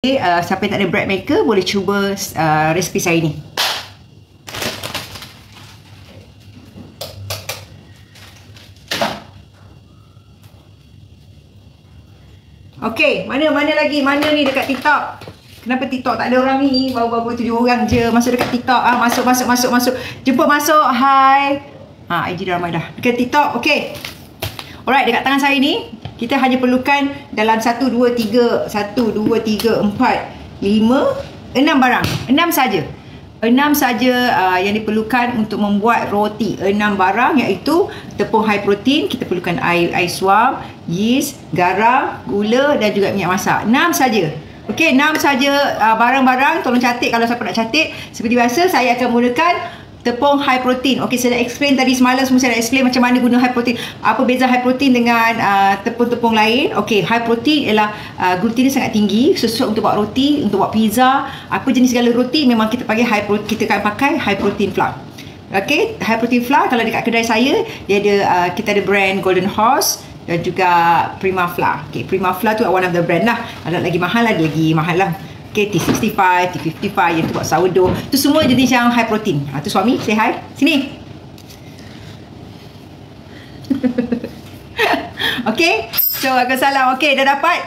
uh, siapa yang tak ada bread maker boleh cuba uh, resipi saya ni. Okey, mana mana lagi? Mana ni dekat TikTok? Kenapa TikTok tak ada orang ni? Baru-baru tujuh orang je masuk dekat TikTok. Ah, masuk masuk masuk masuk. Jemput masuk. Hai. Ha, IG dah ramai dah. Dekat TikTok. Okey. Alright, dekat tangan saya ni kita hanya perlukan dalam 1 2 3 1 2 3 4 5 6 barang. 6 saja. 6 saja uh, yang diperlukan untuk membuat roti. 6 barang iaitu tepung high protein, kita perlukan air air suam, yeast, garam, gula dan juga minyak masak. 6 saja. Okey, 6 saja uh, barang-barang. Tolong catat kalau siapa nak catat. Seperti biasa saya akan menggunakan tepung high protein. Okey, saya dah explain tadi semalam semua saya dah explain macam mana guna high protein. Apa beza high protein dengan uh, tepung-tepung lain? Okey, high protein ialah uh, gluten dia sangat tinggi, sesuai untuk buat roti, untuk buat pizza, apa jenis segala roti memang kita pakai high protein, kita akan pakai high protein flour. Okey, high protein flour kalau dekat kedai saya dia ada uh, kita ada brand Golden Horse dan juga Prima Flour. Okey, Prima Flour tu one of the brand lah. Ada lagi mahal ada lagi mahal lah. Okay, T65, T55 yang tu buat sourdough. Tu semua jenis yang high protein. Ha, tu suami, say hi. Sini. okay, so aku salam. Okay, dah dapat.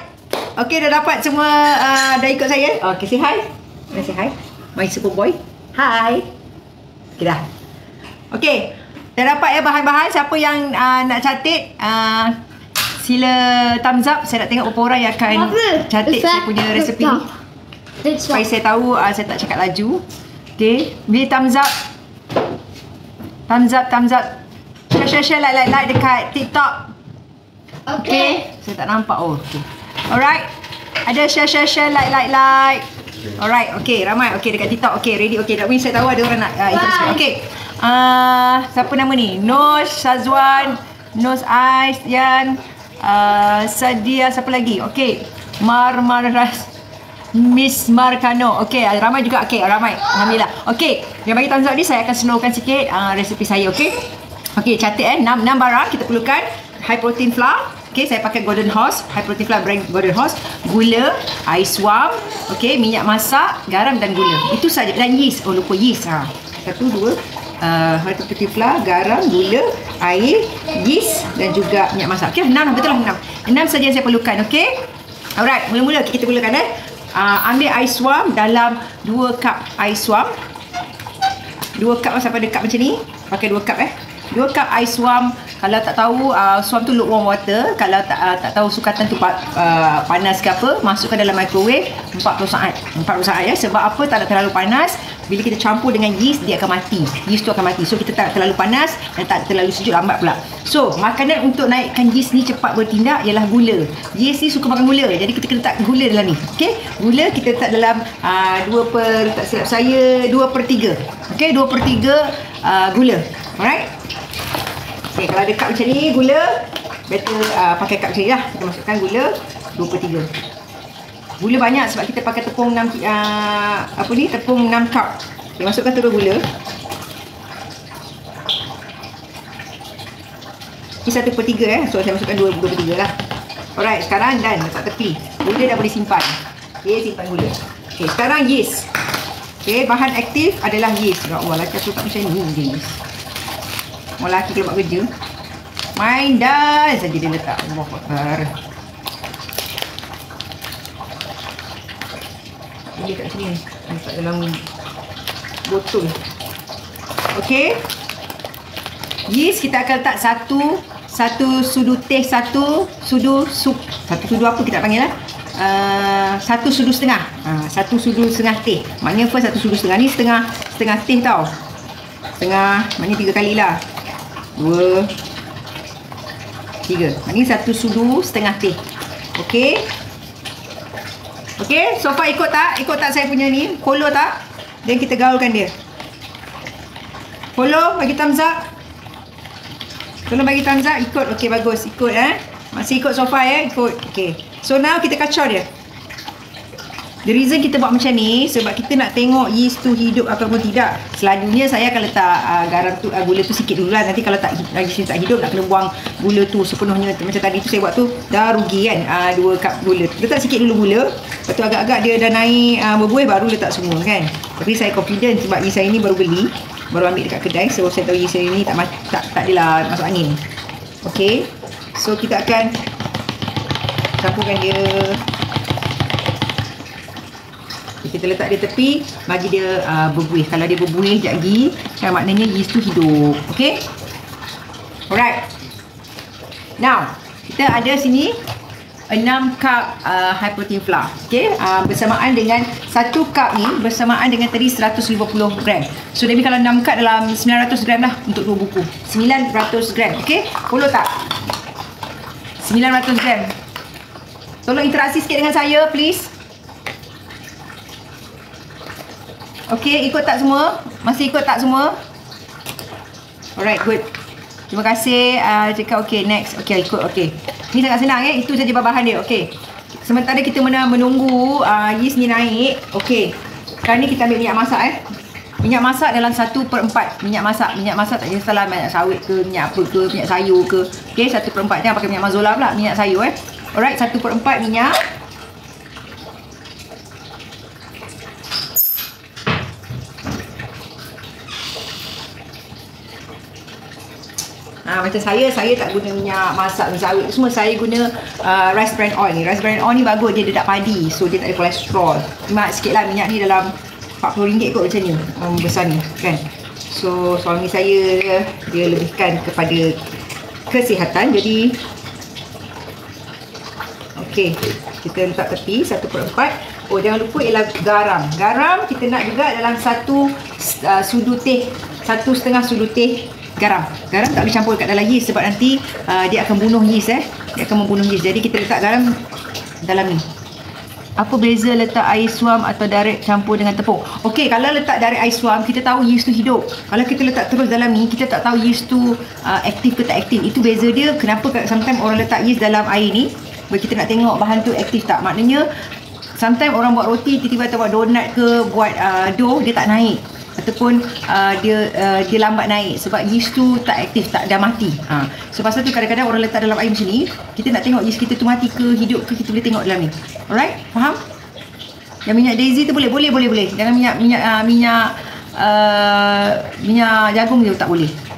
Okay, dah dapat semua uh, dah ikut saya. Okay, say hi. Say hi. My super boy. Hi. Okay, dah. Okay, dah dapat ya bahan-bahan. Siapa yang uh, nak catat, uh, sila thumbs up. Saya nak tengok berapa orang yang akan catat saya punya resepi ni. Supaya saya tahu uh, saya tak cakap laju. Okay. Beri thumbs up. Thumbs up, thumbs up. Share, share, share, like, like, like dekat TikTok. Okay. okay. Saya tak nampak. Oh, okay. Alright. Ada share, share, share, like, like, like. Alright, okay. Ramai. Okay, dekat TikTok. Okay, ready. Okay, means saya tahu ada orang nak uh, interest. Okay. Uh, siapa nama ni? Nos, Shazwan, Nos Ais, Yan, uh, Sadia, siapa lagi? Okay. Mar, Mar, Ras. Miss Marcano. Okey, ramai juga. Okey, ramai. Alhamdulillah. Okey, yang bagi thumbs up ni saya akan slowkan sikit uh, resepi saya, okey? Okey, catat eh 6 6 barang kita perlukan. High protein flour. Okey, saya pakai Golden Horse, high protein flour brand Golden Horse, gula, air suam, okey, minyak masak, garam dan gula. Itu saja dan yeast. Oh, lupa yeast. Ha. Satu, dua, uh, high protein flour, garam, gula, air, yeast dan juga minyak masak. Okey, enam betul lah enam. Enam saja yang saya perlukan, okey? Alright, mula-mula kita perlukan eh uh, ambil air suam dalam 2 cup air suam 2 cup sampai cup macam ni? Pakai 2 cup eh. 2 cup air suam kalau tak tahu uh, suam tu lukewarm water. Kalau tak uh, tak tahu sukatan tu uh, panas ke apa masukkan dalam microwave. 40 saat 40 saat ya. Sebab apa? Tak nak terlalu panas bila kita campur dengan yeast dia akan mati. Yeast tu akan mati. So kita tak terlalu panas dan tak terlalu sejuk lambat pula. So makanan untuk naikkan yeast ni cepat bertindak ialah gula. Yeast ni suka makan gula. Jadi kita kena letak gula dalam ni. Ok gula kita letak dalam uh, 2 per tak silap saya 2 per 3 ok 2 per 3 uh, gula. Alright? Okay, kalau ada cup macam ni, gula. Better uh, pakai cup macam ni lah. Kita masukkan gula. 2 per 3 Gula banyak sebab kita pakai tepung 6 uh, Apa ni, tepung 6 cup. Okay, masukkan terus gula. Ini 1 per 3 eh. So, saya masukkan 2, 2 per 3 lah. Alright, sekarang dan letak tepi. Gula dah boleh simpan. Okay, simpan gula. Okay, sekarang yeast. Okay, bahan aktif adalah yeast. Ya Allah, laki aku tak macam ni yeast Orang lelaki kalau buat kerja Main dah saja dia letak. Allah Akbar Ini kat sini. Letak dalam botol Okay Yeast kita akan letak satu Satu sudu teh satu Sudu sup Satu sudu apa kita panggil lah uh, Satu sudu setengah. Uh, Satu sudu setengah teh. Maknanya first satu sudu setengah. Ni setengah Setengah teh tau. Setengah Maknanya tiga kali lah. Dua, tiga. Ini satu sudu setengah teh. Okey. Okey, so far ikut tak? Ikut tak saya punya ni? Follow tak? Dan kita gaulkan dia. Follow, bagi thumbs up. Tolong bagi thumbs up, ikut. Okey, bagus. Ikut eh. Masih ikut so far eh. Ikut. Okey. So now kita kacau dia. The reason kita buat macam ni sebab kita nak tengok yeast tu hidup ataupun tidak. Selalunya saya akan letak uh, garam tu uh, gula tu sikit dulu lah. Nanti kalau tak yeast tak hidup nak kena buang gula tu sepenuhnya. Macam tadi tu saya buat tu dah rugi kan. Uh, 2 cup gula. Letak sikit dulu gula. Lepas tu agak-agak dia dah naik uh, berbuih baru letak semua kan. Tapi saya confident sebab yeast saya ni baru beli. Baru ambil dekat kedai. So saya tahu yeast saya ni tak, tak, tak adalah masuk angin. Okay. So kita akan campurkan dia kita letak dia tepi bagi dia uh, berbuih. Kalau dia berbuih sekejap lagi kan maknanya yeast tu hidup. Ok alright. Now kita ada sini 6 cup uh, high protein flour. Ok uh, bersamaan dengan 1 cup ni bersamaan dengan tadi 150 gram. So Debbie kalau 6 cup dalam 900 gram lah untuk 2 buku. 900 gram. Ok follow tak? 900 gram. Tolong interaksi sikit dengan saya please Okay, ikut tak semua? Masih ikut tak semua? Alright, good. Terima kasih. Uh, cakap okay, next. Okay, ikut. Okay. Ni sangat senang eh. Itu saja bahan dia. Okay. Sementara kita menunggu uh, yeast ni naik. Okay. Sekarang ni kita ambil minyak masak eh. Minyak masak dalam 1 per 4. Minyak masak. Minyak masak tak kisahlah minyak sawit ke, minyak apa ke, minyak sayur ke. Okay, 1 per 4. Jangan pakai minyak mazola pula. Minyak sayur eh. Alright, 1 per 4 minyak. Macam saya, saya tak guna minyak masak, minyak sawit semua saya guna uh, rice bran oil ni. Rice bran oil ni bagus, dia dedak padi. So, dia tak ada kolesterol. Cuma sikit lah minyak ni dalam RM40 kot macam ni. Um, besar ni, kan. So, suami saya, dia lebihkan kepada kesihatan. Jadi, okay. Kita letak tepi, satu per empat. Oh, jangan lupa ialah garam. Garam kita nak juga dalam satu uh, sudu teh. Satu setengah sudu teh garam. Garam tak boleh campur kat dalam yeast sebab nanti uh, dia akan bunuh yeast eh. Dia akan membunuh yeast. Jadi kita letak garam dalam ni. Apa beza letak air suam atau direct campur dengan tepung? Okey, kalau letak direct air suam, kita tahu yeast tu hidup. Kalau kita letak terus dalam ni, kita tak tahu yeast tu uh, aktif ke tak aktif. Itu beza dia. Kenapa sometimes orang letak yeast dalam air ni? Sebab kita nak tengok bahan tu aktif tak. Maknanya, sometimes orang buat roti, tiba-tiba buat donat ke, buat uh, dough, dia tak naik ataupun uh, dia uh, dia lambat naik sebab yeast tu tak aktif tak dah mati. Ha. So pasal tu kadang-kadang orang letak dalam air macam ni kita nak tengok yeast kita tu mati ke hidup ke kita boleh tengok dalam ni. Alright? Faham? Yang minyak daisy tu boleh boleh boleh boleh. Jangan minyak minyak uh, minyak uh, minyak jagung tu tak boleh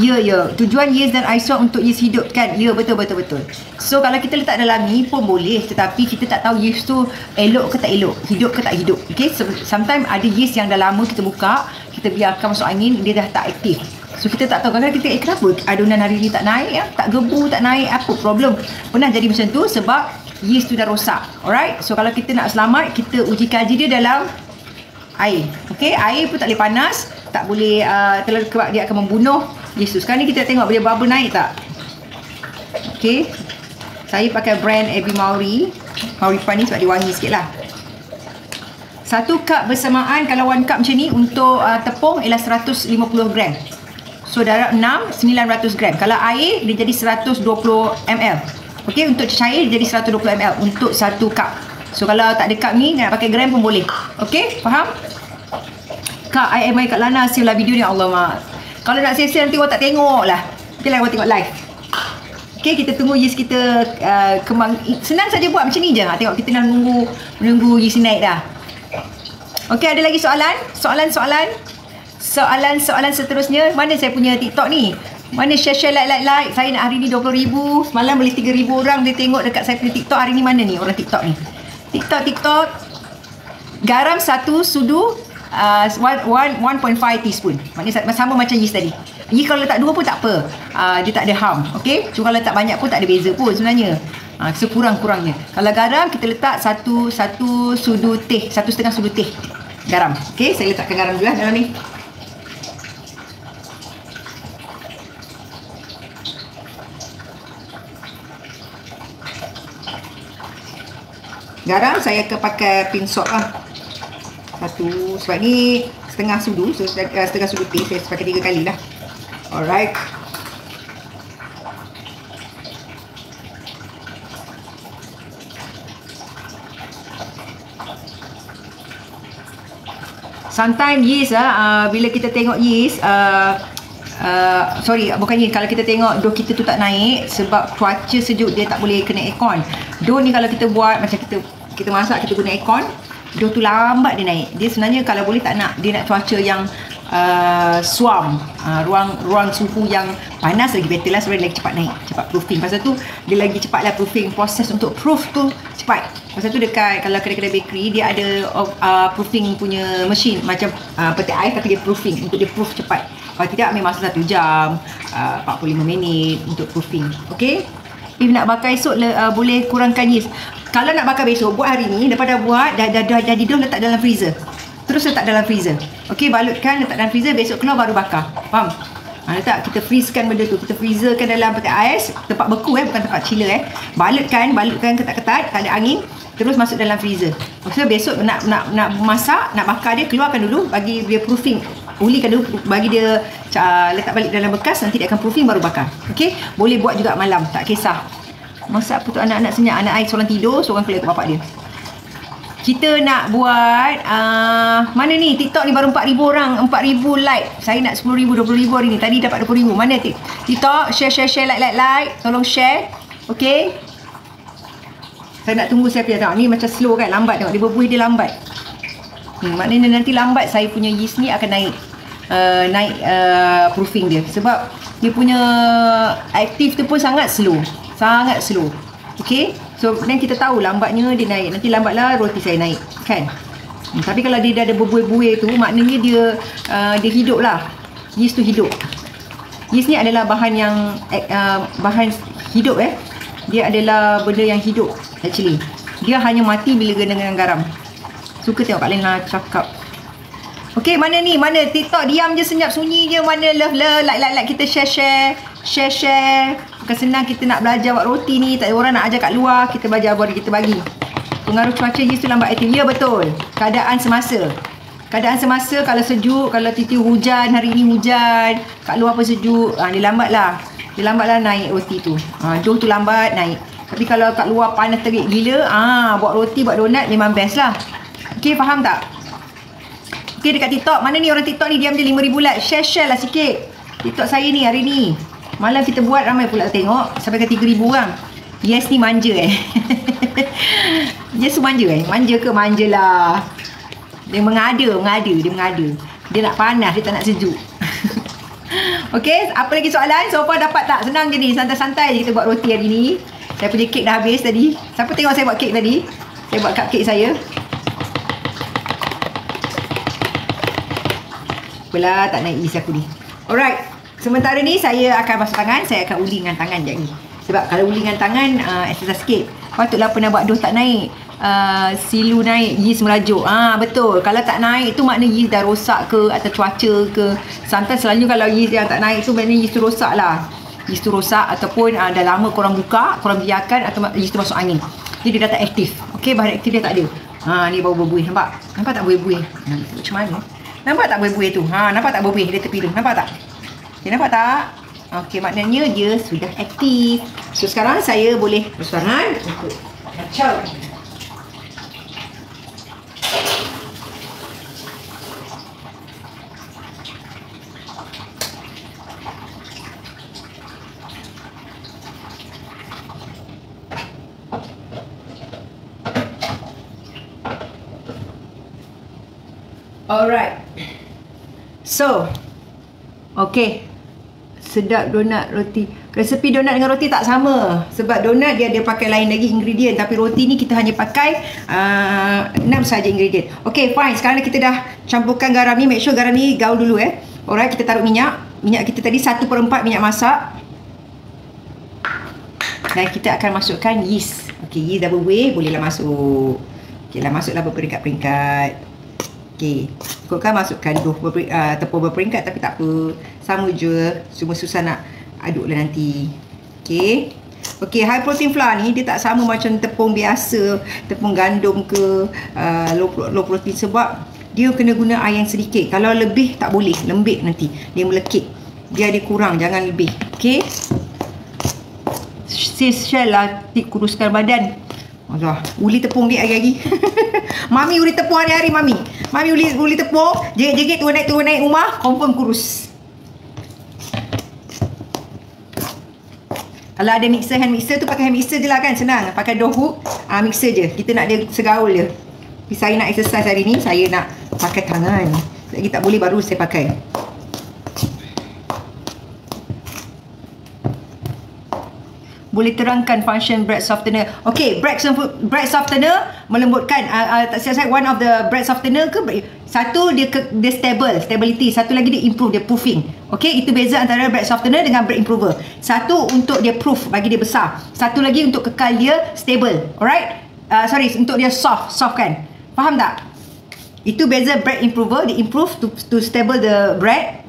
Ya, ya. Tujuan yeast dan isop untuk yeast hidup kan? Ya, betul, betul, betul. So, kalau kita letak dalam ni pun boleh. Tetapi kita tak tahu yeast tu elok ke tak elok. Hidup ke tak hidup. Okay? So, sometimes ada yeast yang dah lama kita buka. Kita biarkan masuk angin. Dia dah tak aktif. So, kita tak tahu. Kadang-kadang kita, eh kenapa adunan hari ni tak naik? Ya? Tak gebu, tak naik. Apa problem? Pernah jadi macam tu sebab yeast tu dah rosak. Alright? So, kalau kita nak selamat, kita uji kaji dia dalam air. Okay? Air pun tak boleh panas. Tak boleh, uh, sebab dia akan membunuh Yesus. Sekarang ni kita tengok dia bubble naik tak? Okay. Saya pakai brand Abby Mauri. Mauri Pan ni sebab dia wangi sikit lah. Satu cup bersamaan kalau one cup macam ni untuk uh, tepung ialah 150 gram. So darab 6, 900 gram. Kalau air dia jadi 120 ml. Okay untuk cair dia jadi 120 ml untuk satu cup. So kalau tak ada cup ni nak pakai gram pun boleh. Okay faham? Kak, I am kat Lana hasil lah video ni Allah mak. Kalau nak sesi nanti orang tak tengok lah. Okay lah orang tengok live. Okay kita tunggu yeast kita uh, kembang. Senang saja buat macam ni je. Tengok kita dah menunggu menunggu yeast naik dah. Okay ada lagi soalan? Soalan-soalan? Soalan-soalan seterusnya. Mana saya punya TikTok ni? Mana share-share like-like-like? Saya nak hari ni 20,000. Semalam boleh 3,000 orang dia tengok dekat saya punya TikTok. Hari ni mana ni orang TikTok ni? TikTok, TikTok. Garam satu sudu uh, 1.5 teaspoon. Maknanya sama macam yeast tadi. Yeast kalau letak dua pun tak apa. Uh, dia tak ada harm. Okay? Cuma kalau letak banyak pun tak ada beza pun sebenarnya. Uh, sekurang-kurangnya. Kalau garam, kita letak satu satu sudu teh. Satu setengah sudu teh. Garam. Okay? Saya letakkan garam dulu lah dalam ni. Garam saya akan pakai pinsok lah satu, sebab ni setengah sudu so, setengah, setengah sudu teh saya pakai tiga kali lah Alright Sometimes yeast lah, uh, bila kita tengok yeast uh, uh, Sorry, bukan ni. kalau kita tengok dough kita tu tak naik Sebab cuaca sejuk dia tak boleh kena aircon Dough ni kalau kita buat, macam kita kita masak, kita guna aircon dough tu lambat dia naik. Dia sebenarnya kalau boleh tak nak dia nak cuaca yang uh, suam. Uh, ruang ruang suhu yang panas lagi better lah sebab lagi cepat naik. Cepat proofing. Pasal tu dia lagi cepat lah proofing proses untuk proof tu cepat. Pasal tu dekat kalau kedai-kedai bakery dia ada uh, proofing punya mesin macam uh, peti air tapi dia proofing untuk dia proof cepat. Kalau tidak ambil masa 1 jam uh, 45 minit untuk proofing. Okay If nak bakar esok uh, boleh kurangkan yeast Kalau nak bakar besok buat hari ni dah buat dah, dah, dah jadi dough letak dalam freezer Terus letak dalam freezer Okay balutkan letak dalam freezer Besok keluar baru bakar Faham? Ha, letak kita freezekan benda tu Kita freezerkan dalam peti ais Tempat beku eh bukan tempat chiller eh Balutkan balutkan ketat-ketat Tak ada angin Terus masuk dalam freezer Maksudnya besok nak nak nak masak Nak bakar dia keluarkan dulu Bagi dia proofing Ulikan dulu bagi dia uh, letak balik dalam bekas nanti dia akan proofing baru bakar. Okey? Boleh buat juga malam, tak kisah. Masa apa tu anak-anak senyap, anak air seorang tidur, seorang ikut bapak dia. Kita nak buat uh, mana ni? TikTok ni baru 4000 orang, 4000 like. Saya nak 10000, 20000 hari ni. Tadi dapat 20000. Mana TikTok? Share share share like like like. Tolong share. Okey? Saya nak tunggu saya punya tengok. Ni macam slow kan, lambat tengok. Dia berbuih dia lambat. Hmm, maknanya nanti lambat saya punya yeast ni akan naik uh, naik uh, proofing dia sebab dia punya aktif tu pun sangat slow sangat slow. Okay? So then kita tahu lambatnya dia naik. Nanti lambatlah roti saya naik. Kan? Hmm, tapi kalau dia dah ada berbuih-buih tu maknanya dia uh, dia hidup lah. Yeast tu hidup. Yeast ni adalah bahan yang uh, bahan hidup eh? Dia adalah benda yang hidup actually. Dia hanya mati bila kena dengan garam. Suka tengok Kak Lena cakap. Okay, mana ni? Mana TikTok diam je senyap sunyi je. Mana love love like like like kita share share. Share share. Bukan senang kita nak belajar buat roti ni. Tak ada orang nak ajar kat luar. Kita belajar buat kita bagi. Pengaruh cuaca je tu lambat aktif. Ya betul. Keadaan semasa. Keadaan semasa kalau sejuk, kalau titik hujan, hari ni hujan, kat luar pun sejuk, ha, dia lambat lah. Dia lambat lah naik roti tu. Ha, dough tu lambat naik. Tapi kalau kat luar panas terik gila, ah ha, buat roti, buat donat memang best lah. Okay, faham tak? Okay dekat TikTok Mana ni orang TikTok ni Diam je 5,000 like Share-share lah sikit TikTok saya ni hari ni Malam kita buat Ramai pula tengok. Sampai ke 3,000 orang. Yes ni manja eh. Yes tu manja eh. Manja ke? Manja lah. Dia mengada Mengada Dia mengada. Dia nak panas Dia tak nak sejuk. Okay Apa lagi soalan? So far dapat tak? Senang je ni. Santai-santai je kita buat roti hari ni. Saya punya kek dah habis tadi. Siapa tengok saya buat kek tadi? Saya buat cupcake saya. Apalah tak naik list aku ni. Alright Sementara ni saya akan basuh tangan Saya akan uli dengan tangan sekejap ni Sebab kalau uli dengan tangan uh, Exercise sikit Patutlah pernah buat doh tak naik uh, Silu naik Yeast merajuk Ah Betul Kalau tak naik tu makna yeast dah rosak ke Atau cuaca ke Sometimes selalunya kalau yeast yang tak naik tu Maknanya yeast tu rosak lah Yeast tu rosak Ataupun uh, dah lama korang buka Korang biarkan Atau yeast tu masuk angin Jadi dia dah tak aktif Okay bahan aktif dia tak ada Ha ni bau berbuih nampak? Nampak tak? Nah, macam mana? Nampak tak buih-buih tu? Ha, nampak tak buih dia tepi tu? Nampak tak? Okay, nampak tak? Okey, maknanya dia sudah aktif. So, sekarang saya boleh bersuaran untuk kacau. Alright. So, okay. Sedap donat roti. Resepi donat dengan roti tak sama. Sebab donat dia ada pakai lain lagi ingredient. Tapi roti ni kita hanya pakai uh, 6 saja ingredient. Okay, fine. Sekarang kita dah campurkan garam ni. Make sure garam ni gaul dulu eh. Alright, kita taruh minyak. Minyak kita tadi 1 per 4 minyak masak. Dan kita akan masukkan yeast. Okay, yeast dah berbuih. Bolehlah masuk. Okay lah, masuklah berperingkat-peringkat. Okey. Kau kan masukkan doh berperi, uh, tepung berperingkat tapi tak apa. Sama je. Cuma susah nak aduklah nanti. Okey. Okey, high protein flour ni dia tak sama macam tepung biasa, tepung gandum ke uh, low, low protein sebab dia kena guna air yang sedikit. Kalau lebih tak boleh, lembik nanti. Dia melekit. Dia ada kurang, jangan lebih. Okey. Sis share lah kuruskan badan. Allah, uli tepung ni hari-hari. mami uli tepung hari-hari mami. Mami uli uli tepung, jegit-jegit turun naik turun naik rumah, confirm kurus. Kalau ada mixer hand mixer tu pakai hand mixer je lah kan senang. Pakai door hook, ah mixer je. Kita nak dia segaul je. Tapi saya nak exercise hari ni, saya nak pakai tangan. Lagi tak boleh baru saya pakai. Boleh terangkan function bread softener. Okay, bread, bread softener melembutkan. Uh, uh, tak silap saya, one of the bread softener ke? Satu, dia dia stable, stability. Satu lagi dia improve, dia proofing. Okay, itu beza antara bread softener dengan bread improver. Satu untuk dia proof, bagi dia besar. Satu lagi untuk kekal dia stable. Alright? Uh, sorry, untuk dia soft, soft kan? Faham tak? Itu beza bread improver, dia improve to, to stable the bread.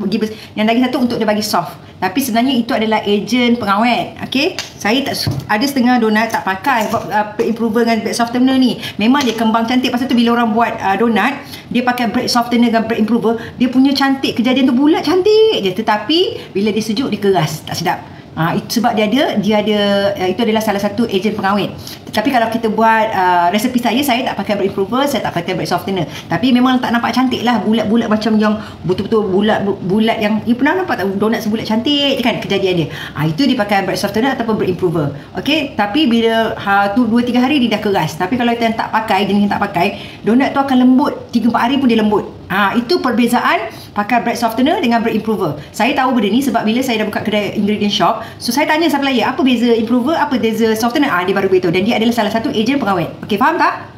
Yang lagi satu untuk dia bagi soft. Tapi sebenarnya itu adalah ejen pengawet. Okay. Saya tak ada setengah donat tak pakai uh, improver dengan bread softener ni. Memang dia kembang cantik. Pasal tu bila orang buat uh, donat, dia pakai bread softener dengan bread improver, dia punya cantik. Kejadian tu bulat cantik je. Tetapi bila dia sejuk, dia keras. Tak sedap. Ha, itu sebab dia ada dia ada uh, itu adalah salah satu ejen pengawet. Tetapi kalau kita buat uh, resepi saya saya tak pakai bread improver, saya tak pakai bread softener. Tapi memang tak nampak cantik lah bulat-bulat macam yang betul-betul bulat bulat yang you pernah nampak tak donat sebulat cantik kan kejadian dia. Ha, itu dia pakai bread softener ataupun bread improver. Okey, tapi bila ha, tu 2 3 hari dia dah keras. Tapi kalau kita yang tak pakai jenis yang tak pakai, donat tu akan lembut 3 4 hari pun dia lembut. Ha, itu perbezaan pakai bread softener dengan bread improver. Saya tahu benda ni sebab bila saya dah buka kedai ingredient shop, so saya tanya supplier, apa beza improver, apa beza softener? Ah, dia baru beritahu dan dia adalah salah satu ejen pengawet. Okey, faham tak?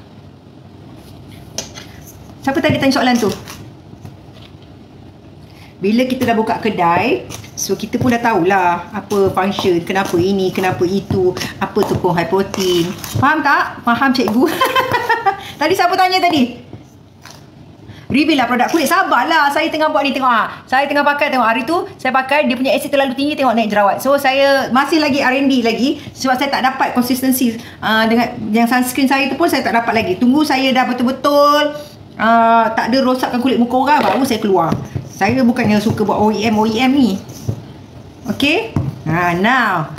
Siapa tadi tanya soalan tu? Bila kita dah buka kedai, so kita pun dah tahulah apa function, kenapa ini, kenapa itu, apa tepung high protein. Faham tak? Faham cikgu? tadi siapa tanya tadi? Reveal lah produk kulit. Sabarlah saya tengah buat ni tengok. Ha. saya tengah pakai tengok. Hari tu saya pakai dia punya acid terlalu tinggi tengok naik jerawat. So saya masih lagi R&D lagi sebab saya tak dapat konsistensi uh, dengan yang sunscreen saya tu pun saya tak dapat lagi. Tunggu saya dah betul-betul uh, tak ada rosakkan kulit muka orang baru saya keluar. Saya bukannya suka buat OEM OEM ni. Okay ha, now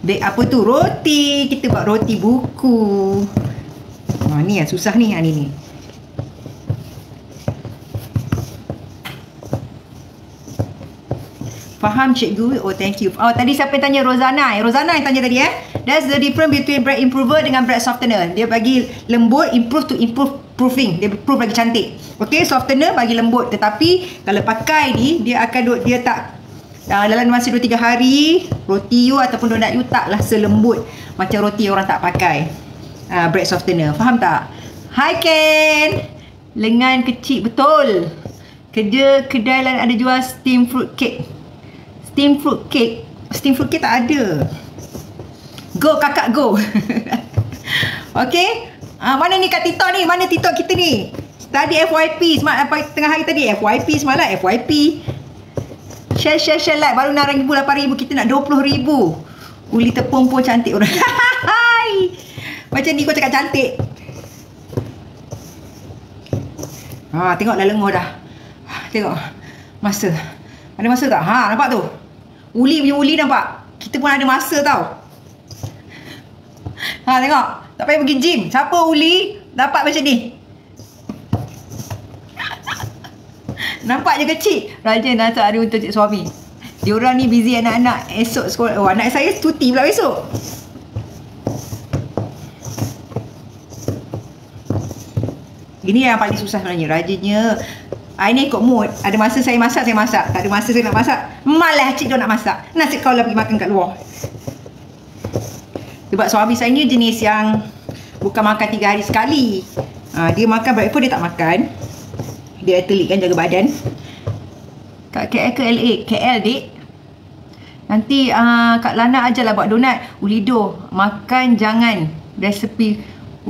Bake apa tu? Roti. Kita buat roti buku. Ha, ni yang susah ni ha, ni ni Faham cikgu? Oh thank you. Oh tadi siapa yang tanya Rozana? Eh, Rozana yang tanya tadi eh. That's the difference between bread improver dengan bread softener. Dia bagi lembut, improve to improve proofing. Dia proof lagi cantik. Okay, softener bagi lembut. Tetapi kalau pakai ni, dia akan dia tak uh, dalam masa 2-3 hari, roti you ataupun donat you taklah selembut macam roti orang tak pakai uh, bread softener. Faham tak? Hi Ken! Lengan kecil betul. Kerja kedai lain ada jual steam fruit cake steam fruit cake. Steam fruit cake tak ada. Go kakak go. Okay? Uh, mana ni kat TikTok ni? Mana TikTok kita ni? Tadi FYP semat apa tengah hari tadi FYP semalam FYP share share share like. Baru 6,000 8,000 kita nak 20,000 uli tepung pun cantik orang. Macam ni kau cakap cantik. Ha, tengok dah lengur dah. Tengok. Masa. Ada masa tak? Ha, nampak tu? Uli punya uli nampak. Kita pun ada masa tau. Ha tengok. Tak payah pergi gym. Siapa uli dapat macam ni. nampak je kecil. Raja nak ada untuk cik suami. Dia orang ni busy anak-anak esok sekolah. Oh anak saya cuti pula esok. Ini yang paling susah sebenarnya. Rajanya I ni ikut mood. Ada masa saya masak, saya masak. Tak ada masa saya nak masak. Malah cik dia nak masak. Nasib kau lah pergi makan kat luar. Sebab suami saya ni jenis yang bukan makan tiga hari sekali. Ha, dia makan breakfast, dia tak makan. Dia atlet kan, jaga badan. Kat KL ke LA? KL, dik. Nanti uh, Kak Lana ajarlah buat donat. Ulido, makan jangan. Resepi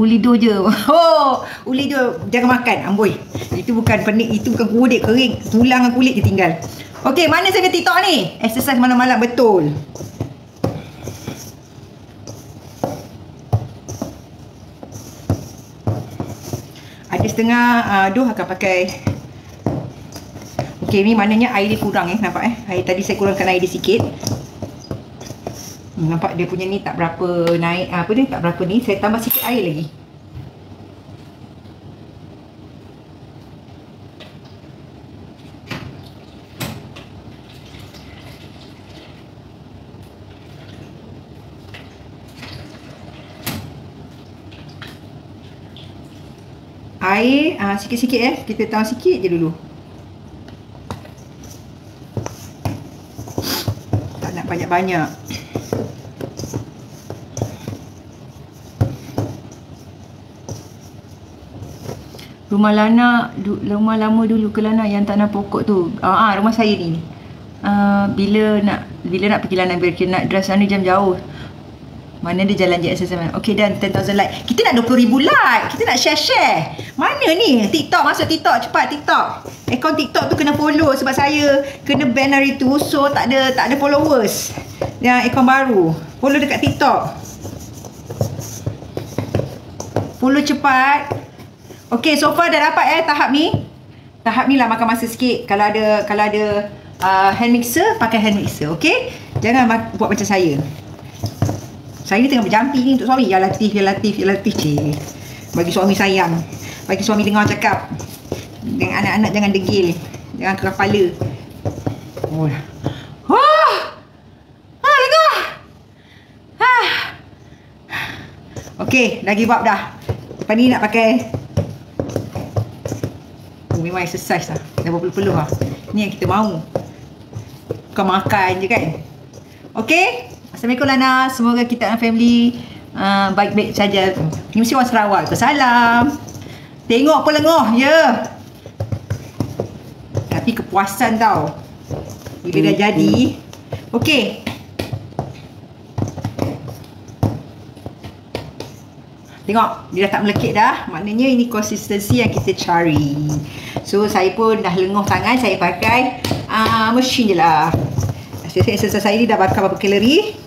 Ulido je. Oh, ulido jangan makan, amboi. Itu bukan penik, itu bukan kulit kering. Tulang dan kulit je tinggal. Okey, mana saya TikTok ni? Exercise malam-malam betul. Ada setengah uh, doh akan pakai Okey, ni maknanya air dia kurang eh, nampak eh. Air tadi saya kurangkan air dia sikit. Nampak dia punya ni tak berapa naik apa ni tak berapa ni. Saya tambah sikit air lagi. air uh, sikit-sikit eh kita tahu sikit je dulu tak nak banyak-banyak rumah Lana rumah lama dulu ke Lana yang tanah pokok tu ah, ah rumah saya ni uh, bila nak bila nak pergi Lana biar nak dress sana jam jauh mana dia jalan JSS mana? Okay dan 10,000 like. Kita nak 20,000 like. Kita nak share-share. Mana ni? TikTok masuk TikTok. Cepat TikTok. Akaun TikTok tu kena follow sebab saya kena ban hari tu. So tak ada tak ada followers. Yang akaun baru. Follow dekat TikTok. Follow cepat. Okay so far dah dapat eh tahap ni. Tahap ni lah makan masa sikit. Kalau ada kalau ada uh, hand mixer, pakai hand mixer. Okay? Jangan buat macam saya. Saya ni tengah berjampi ni untuk suami. Ya Latif, Ya Latif, Ya Latif. Cik. Bagi suami sayang. Bagi suami dengar cakap. Dengan anak-anak jangan degil. Jangan keras kepala. Oh. Ah! Ah. Okey, dah give up dah. Lepas ni nak pakai memang exercise lah. Dah berpeluh-peluh lah. Ni yang kita mahu. Bukan makan je kan. Okey? Assalamualaikum Lana. Semoga kita dan family uh, baik-baik saja. Ini mesti orang Sarawak ke? Salam. Tengok apa lengoh, ya. Yeah. Tapi kepuasan tau. Bila dah jadi. Okey. Tengok, dia dah tak melekit dah. Maknanya ini konsistensi yang kita cari. So, saya pun dah lengoh tangan. Saya pakai uh, mesin je lah. Saya exercise saya ni dah bakar berapa kalori.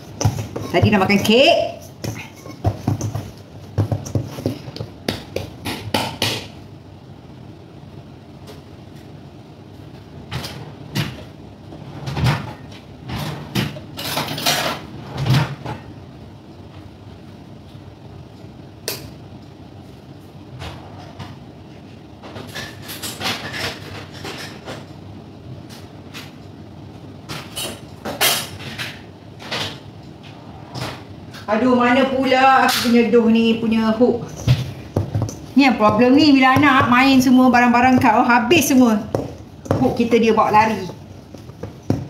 Tadi nak makan kek. Aduh mana doh ni punya hook. Ni yang problem ni bila anak main semua barang-barang kau habis semua Hook kita dia bawa lari.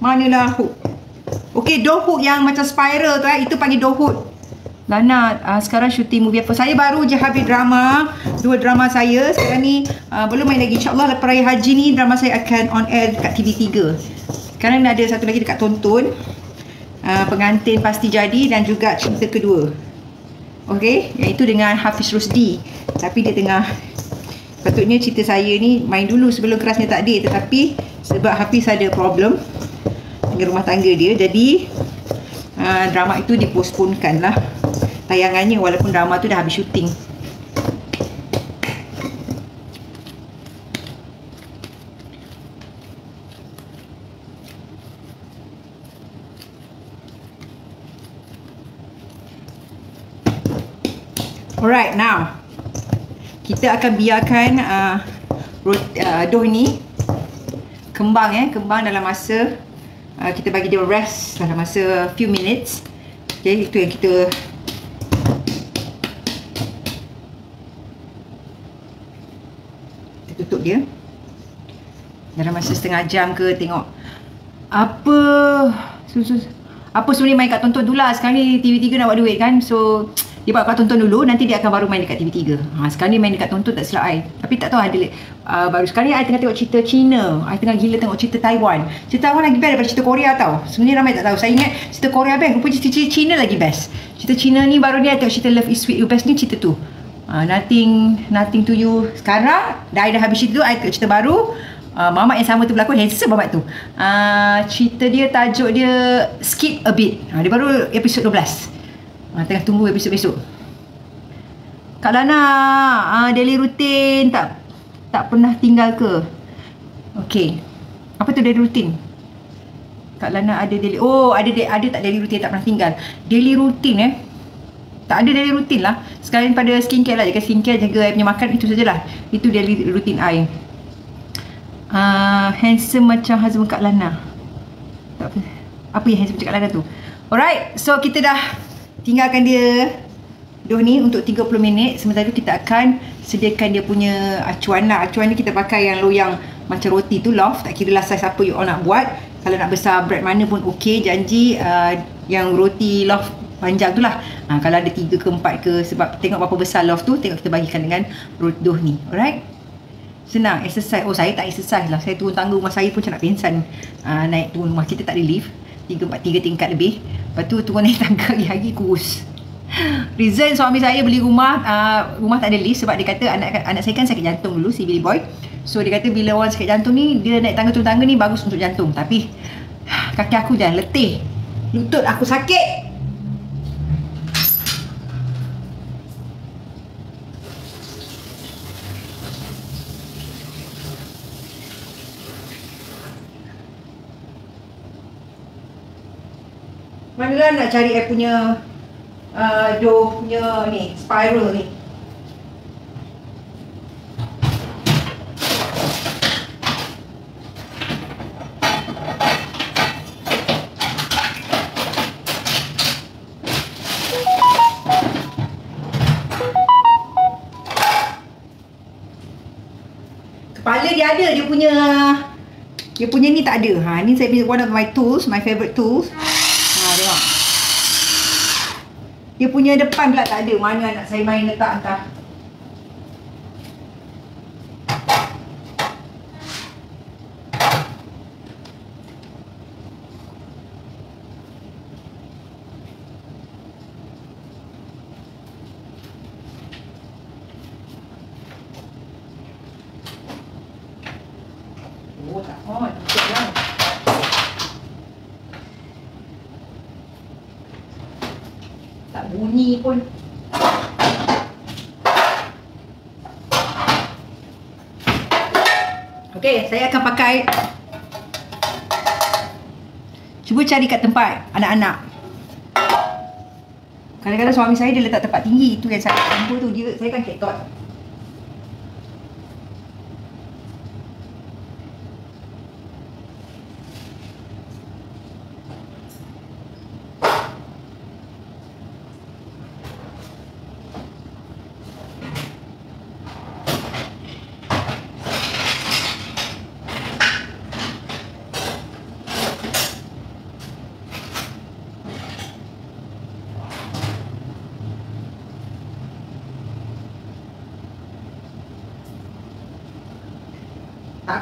Manalah hook. Okay doh hook yang macam spiral tu eh Itu panggil doh hook. Lana uh, sekarang syuting movie apa? Saya baru je habis drama Dua drama saya. Sekarang ni uh, belum main lagi. InsyaAllah lepas raya haji ni Drama saya akan on air dekat TV3 Sekarang ada satu lagi dekat tonton. Uh, pengantin pasti jadi dan juga cinta kedua. Okey, iaitu dengan Hafiz Rusdi. Tapi dia tengah patutnya cerita saya ni main dulu sebelum kerasnya takdir tetapi sebab Hafiz ada problem dengan rumah tangga dia jadi uh, drama itu diposponkan lah tayangannya walaupun drama tu dah habis syuting. Alright, now kita akan biarkan uh, uh, dough ni kembang eh, kembang dalam masa uh, kita bagi dia rest dalam masa few minutes. Okay, itu yang kita kita tutup dia dalam masa setengah jam ke tengok apa susu apa sebenarnya main kat tonton dulu lah sekarang ni TV3 nak buat duit kan so dia buat kau tonton dulu nanti dia akan baru main dekat TV3 ha, sekarang ni main dekat tonton tak silap I tapi tak tahu ada uh, baru sekarang ni I tengah tengok cerita China. I tengah gila tengok cerita Taiwan. Cerita Taiwan lagi best daripada cerita Korea tau. Sebenarnya ramai tak tahu. Saya ingat cerita Korea best rupanya cerita China lagi best. Cerita China ni baru ni I tengok cerita Love is Sweet You Best ni cerita tu. Uh, nothing nothing to you. Sekarang dah dah habis cerita tu I tengok cerita baru. Uh, mamat yang sama tu berlakon handsome mamat tu. Uh, cerita dia tajuk dia skip a bit. Uh, dia baru episod 12 Ha, tengah tunggu episod besok. Kak Lana, uh, daily routine tak tak pernah tinggal ke? Okey. Apa tu daily routine? Kak Lana ada daily Oh ada ada tak daily routine tak pernah tinggal Daily routine eh Tak ada daily routine lah Sekalian pada skincare lah Jaga skincare Jaga I punya makan Itu sajalah Itu daily routine I uh, Handsome macam husband Kak Lana Tak apa Apa yang handsome macam Kak Lana tu Alright So kita dah Tinggalkan dia Doh ni untuk 30 minit. Sementara kita akan Sediakan dia punya acuan lah. Acuan ni kita pakai yang loyang Macam roti tu loft Tak kira lah size apa you all nak buat. Kalau nak besar bread mana pun okey. Janji uh, yang roti loaf panjang tu lah. Uh, kalau ada 3 ke 4 ke sebab tengok berapa besar loaf tu tengok kita bagikan dengan roti doh ni. Alright? Senang exercise. Oh saya tak exercise lah. Saya turun tangga rumah saya pun macam nak pingsan. Uh, naik turun rumah. Kita tak ada lift 3 4 3 tingkat lebih. Lepas tu turun naik tangga hari-hari kurus. Reason suami saya beli rumah uh, Rumah tak ada lift sebab dia kata anak anak saya kan sakit jantung dulu si Billy Boy. So dia kata bila orang sakit jantung ni Dia naik tangga turun tangga ni bagus untuk jantung. Tapi kaki aku dah letih. Lutut aku sakit Lah nak cari I punya uh, dough punya ni spiral ni Kepala dia ada dia punya dia punya ni tak ada. Ha ni saya punya one of my tools, my favorite tools. Ha tengok. Dia punya depan pula tak ada. Mana anak saya main letak entah. Oh tak on. Tutup lah. Tak bunyi pun. Okey, saya akan pakai Cuba cari kat tempat anak-anak. Kadang-kadang suami saya dia letak tempat tinggi. Itu yang saya jumpa tu. Dia, saya kan ketot.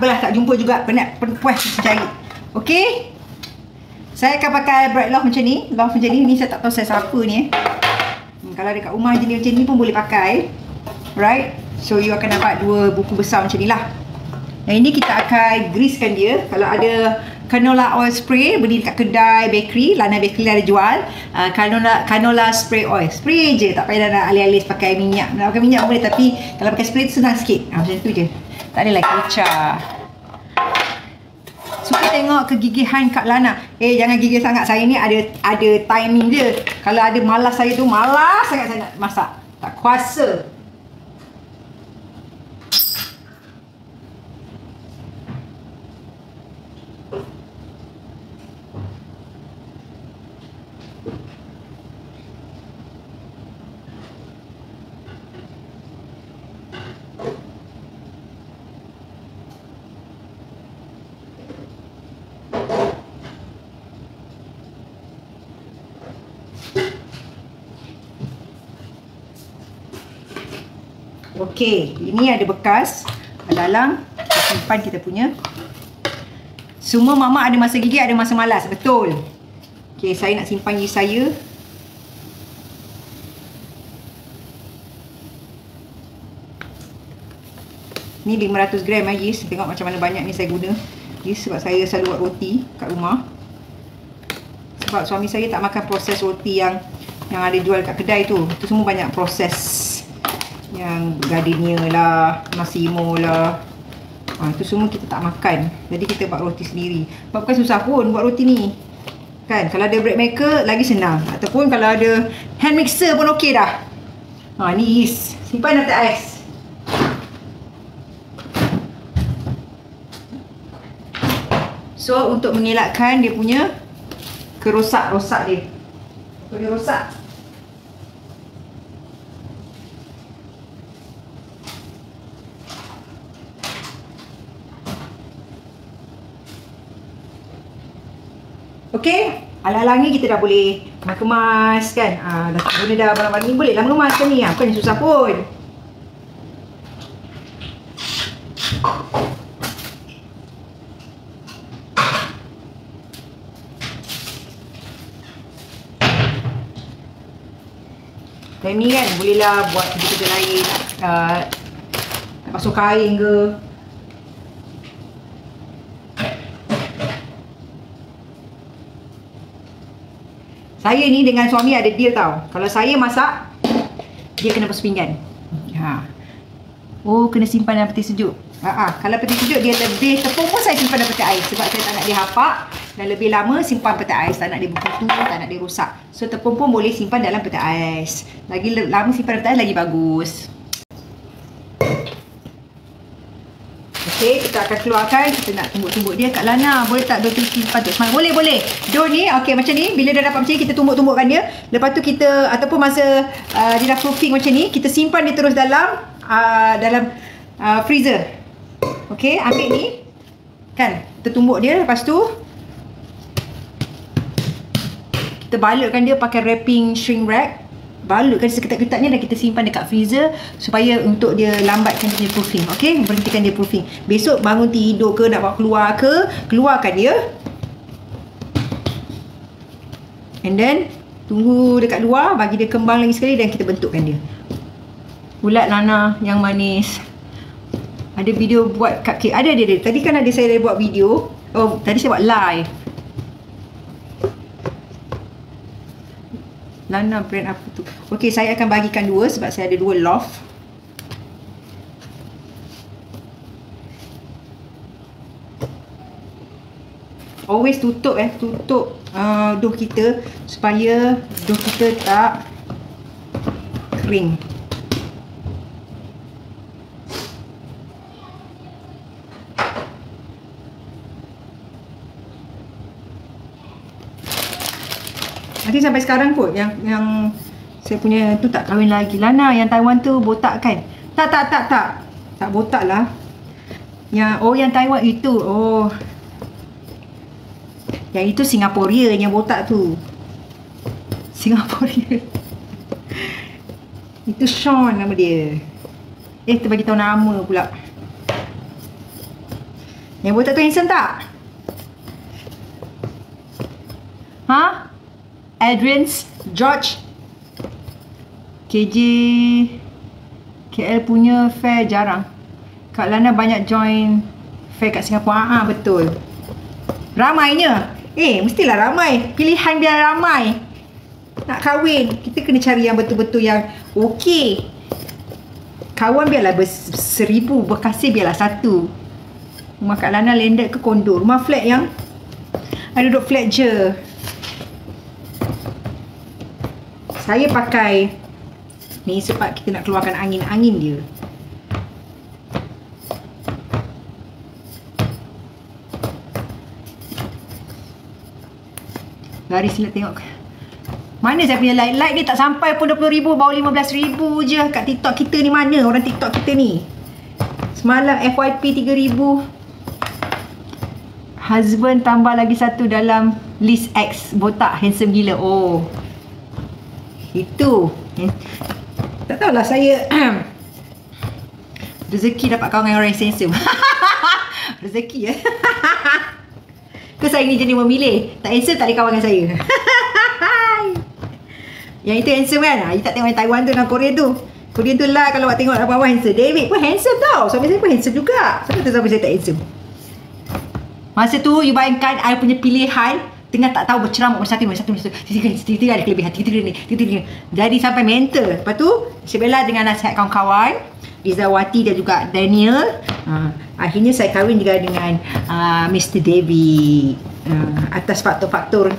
Apalah tak jumpa juga penat puas cari. Okey. Saya akan pakai bread loaf macam ni. Loaf macam ni ni saya tak tahu saya siapa ni eh. Hmm, kalau dekat rumah jenis macam ni pun boleh pakai. Right? So you akan dapat dua buku besar macam ni lah. Yang ini kita akan greasekan dia. Kalau ada canola oil spray beli dekat kedai bakery, Lana Bakery ada jual. Uh, canola canola spray oil. Spray je, tak payah nak alis-alis pakai minyak. Nak pakai minyak boleh tapi kalau pakai spray tu senang sikit. Ha, macam tu je. Tak ada lagi kecah. Suka tengok kegigihan Kak Lana. Eh jangan gigih sangat. Saya ni ada ada timing dia. Kalau ada malas saya tu malas sangat saya nak masak. Tak kuasa. Okey, ini ada bekas dalam simpan kita punya. Semua mama ada masa gigi, ada masa malas, betul. Okey, saya nak simpan gigi saya. Ni 500 gram eh, yeast. Tengok macam mana banyak ni saya guna. Yeast sebab saya selalu buat roti kat rumah. Sebab suami saya tak makan proses roti yang yang ada jual kat kedai tu. Tu semua banyak proses yang gardenia lah, Massimo lah. Ha, itu semua kita tak makan. Jadi kita buat roti sendiri. Sebab bukan susah pun buat roti ni. Kan? Kalau ada bread maker, lagi senang. Ataupun kalau ada hand mixer pun okey dah. Ha, ni yeast. Simpan dalam ais. So, untuk mengelakkan dia punya kerosak-rosak dia. Kalau dia rosak, Okey, ala-alangi kita dah boleh kemas kan. Ah, dah guna dah barang-barang ni boleh lah mengemaskan ni. Ah, bukan susah pun. Time ni kan bolehlah buat kerja-kerja lain. Uh, nak basuh kain ke. Saya ni dengan suami ada deal tau. Kalau saya masak, dia kena basuh pinggan. Ha. Oh, kena simpan dalam peti sejuk. Ha, ha. Kalau peti sejuk dia lebih tepung pun saya simpan dalam peti ais sebab saya tak nak dia hapak dan lebih lama simpan peti ais, tak nak dia berkutu, tak nak dia rosak. So tepung pun boleh simpan dalam peti ais. Lagi lama simpan dalam peti ais lagi bagus. Okey, kita akan keluarkan. Kita nak tumbuk-tumbuk dia kat Lana. Boleh tak dua pisi patut semangat? Boleh, boleh. Dough ni, okey macam ni. Bila dah dapat macam ni, kita tumbuk-tumbukkan dia. Lepas tu kita, ataupun masa uh, dia dah proofing macam ni, kita simpan dia terus dalam uh, dalam uh, freezer. Okey, ambil ni. Kan, kita tumbuk dia. Lepas tu, kita balutkan dia pakai wrapping shrink wrap balutkan seketat-ketatnya dan kita simpan dekat freezer supaya untuk dia lambatkan dia proofing okey? Berhentikan dia proofing. Besok bangun tidur ke nak bawa keluar ke keluarkan dia. And then tunggu dekat luar bagi dia kembang lagi sekali dan kita bentukkan dia. Ulat lana yang manis. Ada video buat cupcake. Ada dia, dia tadi kan ada saya buat video. Oh tadi saya buat live Lana brand apa tu? Okey, saya akan bagikan dua sebab saya ada dua loft. Always tutup eh, tutup uh, dough kita supaya dough kita tak kering. Nanti sampai sekarang kot yang yang saya punya tu tak kahwin lagi. Lana yang Taiwan tu botak kan? Tak tak tak tak. Tak botak lah. Yang oh yang Taiwan itu. Oh. Yang itu Singaporean yang botak tu. Singaporean. itu Sean nama dia. Eh terbagi tahu nama pula. Yang botak tu handsome tak? Ha? Adrian's George KJ KL punya fair jarang. Kak Lana banyak join fair kat Singapura Ah betul. Ramainya. Eh mestilah ramai. Pilihan biar ramai. Nak kahwin Kita kena cari yang betul-betul yang Okey. Kawan biarlah berseribu Berkasih biarlah satu. Rumah Kak Lana landed ke kondo? Rumah flat yang? Ada duduk flat je saya pakai ni sebab kita nak keluarkan angin-angin dia. Lari sila tengok. Mana saya punya like like ni tak sampai pun 20,000 baru 15,000 je. Kat TikTok kita ni mana? Orang TikTok kita ni. Semalam FYP 3,000 husband tambah lagi satu dalam list X. Botak handsome gila. Oh itu. Tak tahulah saya rezeki dapat kawan dengan orang yang rezeki ya. Ke saya ni jenis memilih. Tak handsome tak boleh kawan dengan saya. yang itu handsome kan? You tak tengok yang Taiwan tu dan Korea tu. Korea tu lah kalau awak tengok apa-apa handsome. David pun handsome tau. Suami saya pun handsome juga. Siapa tu suami saya tak handsome? Masa tu you bayangkan I punya pilihan tengah tak tahu berceramah bersatu bersatu bersatu tiga tiga tiga ada kelebihan. Tiga ni tiga tiga jadi sampai mental. Lepas tu Syabella dengan nasihat kawan-kawan Rizawati dan juga Daniel. Uh, akhirnya saya kahwin juga dengan uh, Mr. David. Uh, atas faktor-faktor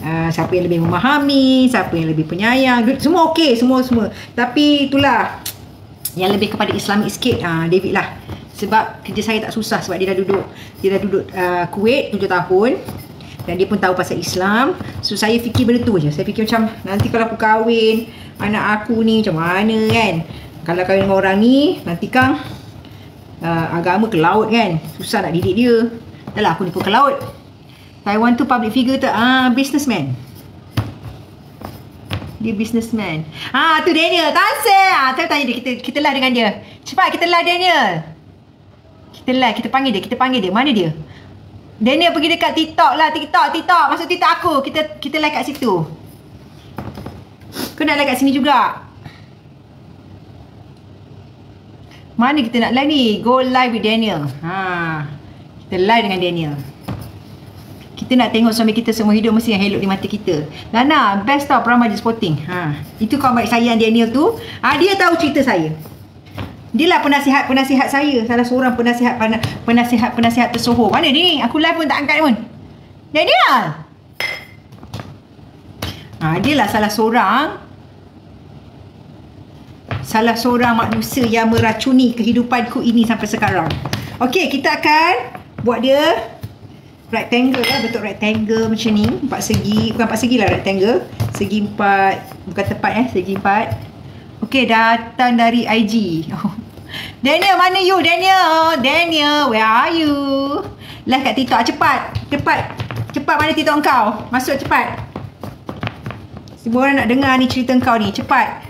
Uh, siapa yang lebih memahami, siapa yang lebih penyayang, semua okey, semua semua. Tapi itulah yang lebih kepada Islamik sikit uh, David lah. Sebab kerja saya tak susah sebab dia dah duduk dia dah duduk uh, Kuwait 7 tahun dan dia pun tahu pasal Islam. So saya fikir benda tu je. Saya fikir macam nanti kalau aku kahwin anak aku ni macam mana kan? Kalau kahwin dengan orang ni nanti kan uh, agama ke laut kan? Susah nak didik dia. Dah lah aku ni pun ke laut. Taiwan tu public figure tu ah businessman. Dia businessman. Ah tu Daniel, Tanse. Ah tu tanya dia kita kita lah dengan dia. Cepat kita lah Daniel. Kita lah kita panggil dia, kita panggil dia. Mana dia? Daniel pergi dekat TikTok lah, TikTok, TikTok. Masuk TikTok aku. Kita kita like kat situ. Kau nak like kat sini juga. Mana kita nak live ni? Go live with Daniel. Ha. Kita live dengan Daniel. Kita nak tengok suami kita semua hidup mesti yang elok di mata kita. Lana, best tau Prama je sporting. Ha. Itu kawan baik saya yang Daniel tu. Ha, dia tahu cerita saya. Dia lah penasihat-penasihat saya. Salah seorang penasihat penasihat-penasihat tersohor. Mana ni? Aku live pun tak angkat pun. Daniel! Ha, dia lah salah seorang salah seorang manusia yang meracuni kehidupanku ini sampai sekarang. Okey, kita akan buat dia rectangle lah bentuk rectangle macam ni empat segi bukan empat segi lah rectangle segi empat bukan tepat eh segi empat ok datang dari IG. Daniel mana you Daniel Daniel where are you live kat TikTok cepat cepat cepat mana TikTok kau masuk cepat semua orang nak dengar ni cerita kau ni cepat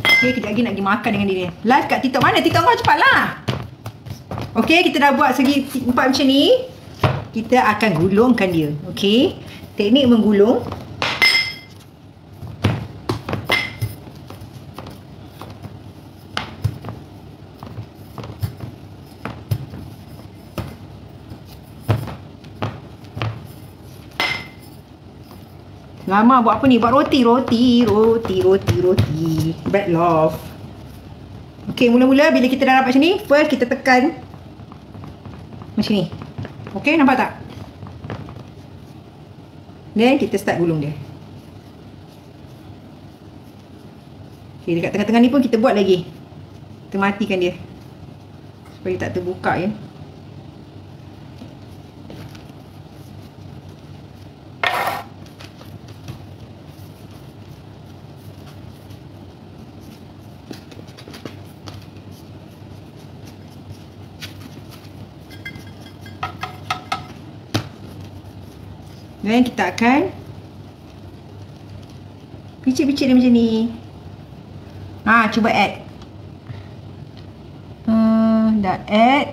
Okay, kejap lagi nak pergi makan dengan dia. Live kat TikTok mana? TikTok kau cepatlah. Okay, kita dah buat segi empat macam ni. Kita akan gulungkan dia. Okay. Teknik menggulung. Lama buat apa ni? Buat roti, roti, roti, roti, roti. Bread loaf. Okay, mula-mula bila kita dah dapat macam ni, first kita tekan macam ni. Okay, nampak tak? Then kita start gulung dia. Okay, dekat tengah-tengah ni pun kita buat lagi. Kita matikan dia. Supaya tak terbuka ya. Dan kita akan Picit-picit dia macam ni. Ha, cuba add. Uh, Dah add.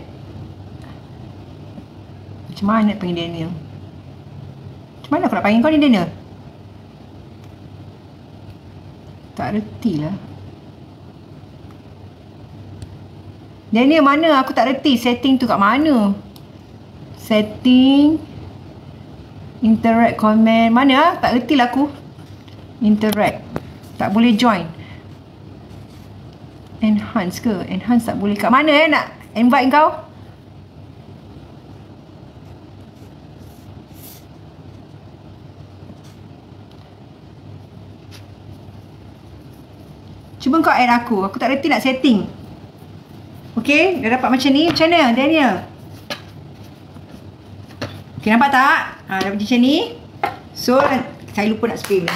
Macam mana nak panggil Daniel Macam mana aku nak panggil kau ni Daniel? Tak reti lah. Daniel mana? Aku tak reti setting tu kat mana? Setting Interact comment Mana ah? Tak reti lah aku Interact Tak boleh join Enhance ke? Enhance tak boleh kat mana eh nak invite kau? Cuba kau add aku. Aku tak reti nak setting. Okay. Dah dapat macam ni. Macam mana Daniel? Okay nampak tak? Ha, dah macam ni. So, saya lupa nak spray ni.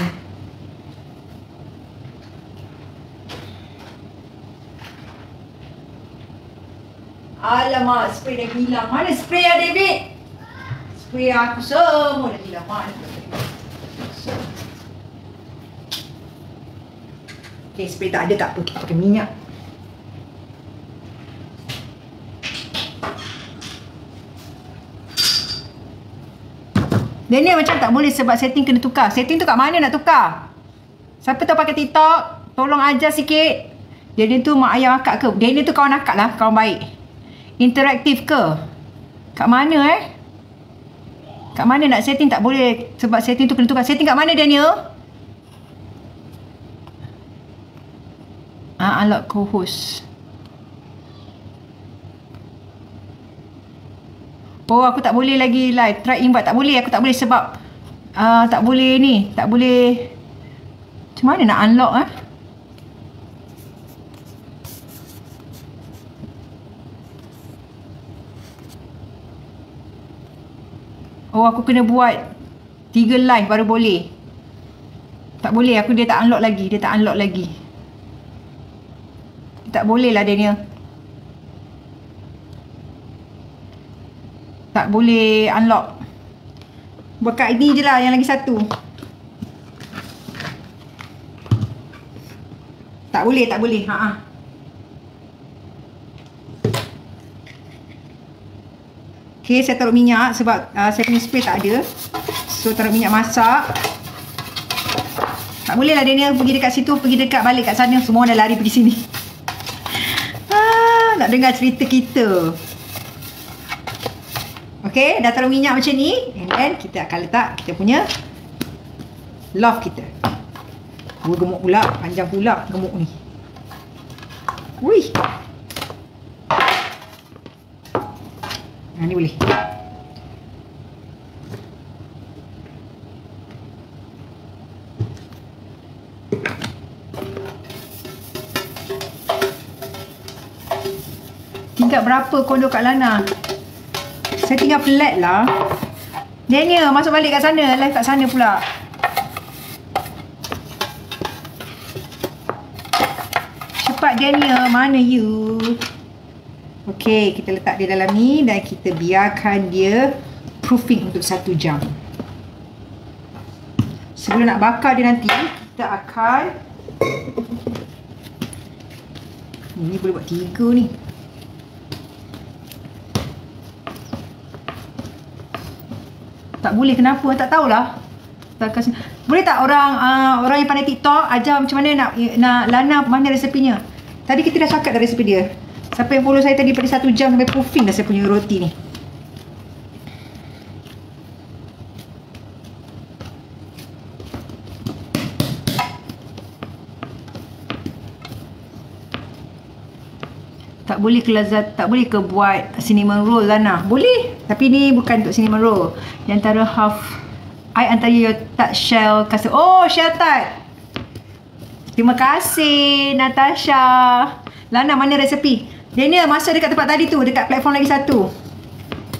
Alamak, spray dah hilang. Mana spray ya, David? Spray aku semua dah hilang. Mana? Okay, spray tak ada tak apa. Kita pakai minyak. Daniel macam tak boleh sebab setting kena tukar. Setting tu kat mana nak tukar? Siapa tahu pakai TikTok? Tolong ajar sikit. Daniel tu mak ayah akak ke? Daniel tu kawan akak lah. Kawan baik. interaktif ke? Kat mana eh? Kat mana nak setting tak boleh sebab setting tu kena tukar. Setting kat mana Daniel? Ah, unlock co-host. Oh, aku tak boleh lagi live. Try invite. Tak boleh. Aku tak boleh sebab uh, tak boleh ni. Tak boleh. Macam mana nak unlock eh? Oh, aku kena buat tiga live baru boleh. Tak boleh. Aku dia tak unlock lagi. Dia tak unlock lagi. Tak boleh lah Daniel. Tak boleh unlock buka ini je lah yang lagi satu tak boleh tak boleh ha -ha. Okay, saya taruh minyak sebab uh, saya punya spray tak ada. So, taruh minyak masak. Tak boleh lah Daniel pergi dekat situ, pergi dekat balik kat sana. Semua dah lari pergi sini. Ah, nak dengar cerita kita. Okay, dah taruh minyak macam ni. And then kita akan letak kita punya loaf kita. Dua gemuk pula. Panjang pula gemuk ni. Wih. Ha, ni boleh. Tingkat berapa kondo kat Lana? Saya tinggal flat lah. Daniel, masuk balik kat sana. Live kat sana pula. Cepat Daniel, mana you? Okay, kita letak dia dalam ni dan kita biarkan dia proofing untuk satu jam. Sebelum nak bakar dia nanti, kita akan... Ini boleh buat tiga ni. Tak boleh kenapa? Tak tahulah. Boleh tak orang uh, orang yang pandai TikTok ajar macam mana nak nak lana mana resepinya? Tadi kita dah cakap dah resepi dia. Siapa yang follow saya tadi pada satu jam sampai proofing dah saya punya roti ni. Boleh kelazat tak boleh ke buat cinnamon roll Lana boleh tapi ni bukan untuk cinnamon roll yang antara half I antara your tart shell kasih oh shell tart terima kasih Natasha. Lana mana resepi Daniel masuk dekat tempat tadi tu dekat platform lagi satu.